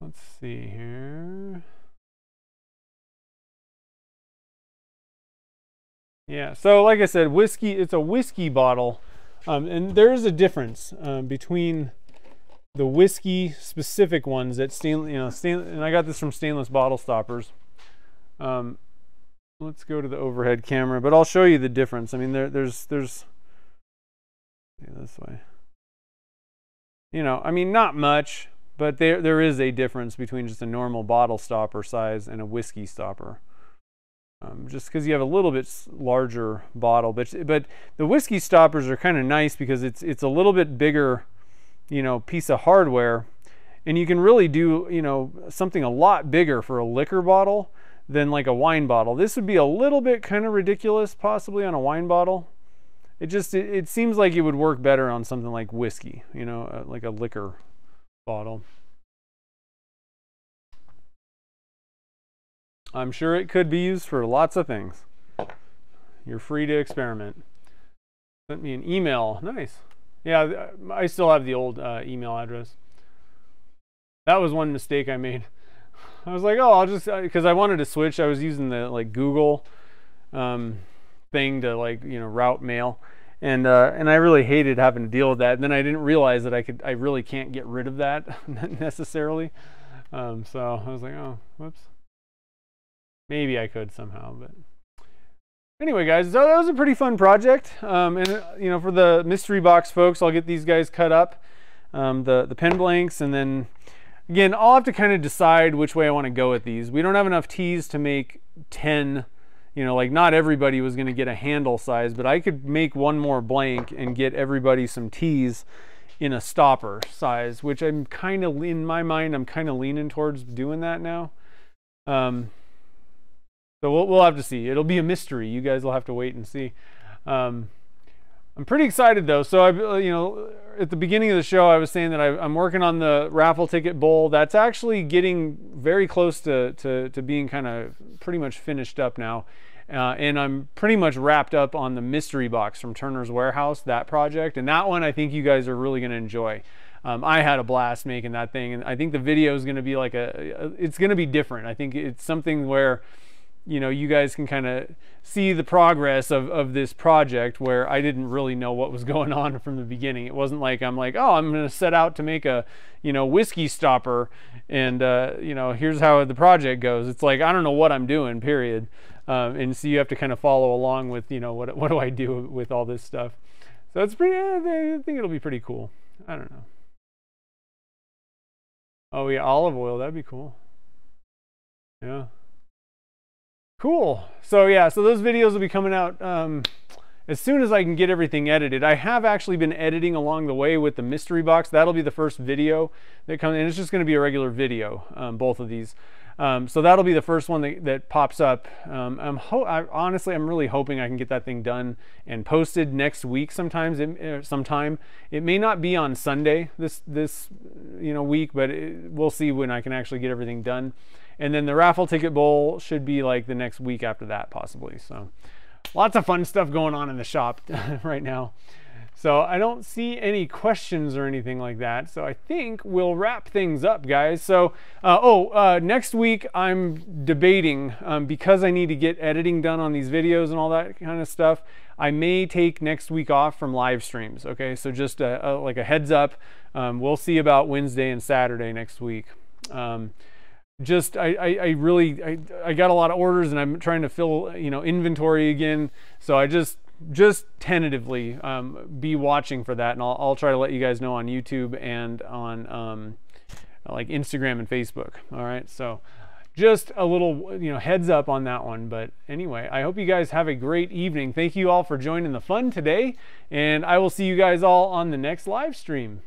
S1: Let's see here. Yeah, so like I said, whiskey, it's a whiskey bottle. Um, and there is a difference um, between the whiskey specific ones that stainless, you know, stain, and I got this from Stainless Bottle Stoppers. Um, let's go to the overhead camera, but I'll show you the difference. I mean, there, there's, there's, this way. You know, I mean, not much, but there, there is a difference between just a normal bottle stopper size and a whiskey stopper. Um, just because you have a little bit larger bottle, but but the whiskey stoppers are kind of nice because it's it's a little bit bigger, you know, piece of hardware, and you can really do you know something a lot bigger for a liquor bottle than like a wine bottle. This would be a little bit kind of ridiculous possibly on a wine bottle. It just, it, it seems like it would work better on something like whiskey, you know, uh, like a liquor bottle. I'm sure it could be used for lots of things. You're free to experiment. Sent me an email. Nice. Yeah, I still have the old uh, email address. That was one mistake I made. I was like, oh, I'll just because uh, I wanted to switch. I was using the like Google um, thing to like you know route mail, and uh, and I really hated having to deal with that. And then I didn't realize that I could I really can't get rid of that *laughs* necessarily. Um, so I was like, oh, whoops. Maybe I could somehow, but anyway, guys, so that was a pretty fun project. Um, and you know, for the mystery box folks, I'll get these guys cut up, um, the the pen blanks, and then again, I'll have to kind of decide which way I want to go with these. We don't have enough tees to make ten. You know, like not everybody was going to get a handle size, but I could make one more blank and get everybody some tees in a stopper size, which I'm kind of in my mind, I'm kind of leaning towards doing that now. Um, so we'll, we'll have to see. It'll be a mystery. You guys will have to wait and see. Um, I'm pretty excited though. So I, uh, you know, at the beginning of the show, I was saying that I, am working on the raffle ticket bowl. That's actually getting very close to to, to being kind of pretty much finished up now. Uh, and I'm pretty much wrapped up on the mystery box from Turner's Warehouse, that project. And that one I think you guys are really going to enjoy. Um, I had a blast making that thing, and I think the video is going to be like a, a it's going to be different. I think it's something where you know, you guys can kind of see the progress of, of this project where I didn't really know what was *laughs* going on from the beginning. It wasn't like I'm like, oh, I'm going to set out to make a, you know, whiskey stopper and, uh, you know, here's how the project goes. It's like, I don't know what I'm doing, period. Um, and so you have to kind of follow along with, you know, what, what do I do with all this stuff? So it's pretty, I think it'll be pretty cool. I don't know. Oh yeah, olive oil, that'd be cool. Yeah. Cool. So yeah, so those videos will be coming out um, as soon as I can get everything edited. I have actually been editing along the way with the mystery box. That'll be the first video that comes, and it's just going to be a regular video, um, both of these. Um, so that'll be the first one that, that pops up. Um, I'm I, honestly, I'm really hoping I can get that thing done and posted next week. Sometimes, it, uh, sometime it may not be on Sunday this this you know week, but it, we'll see when I can actually get everything done. And then the raffle ticket bowl should be like the next week after that, possibly. So lots of fun stuff going on in the shop *laughs* right now. So I don't see any questions or anything like that. So I think we'll wrap things up, guys. So, uh, oh, uh, next week I'm debating um, because I need to get editing done on these videos and all that kind of stuff. I may take next week off from live streams. Okay, so just a, a, like a heads up. Um, we'll see about Wednesday and Saturday next week. Um, just I, I, I, really I, I got a lot of orders and I'm trying to fill you know inventory again. So I just just tentatively um, be watching for that. And I'll, I'll try to let you guys know on YouTube and on um, like Instagram and Facebook. All right. So just a little you know heads up on that one. But anyway I hope you guys have a great evening. Thank you all for joining the fun today. And I will see you guys all on the next live stream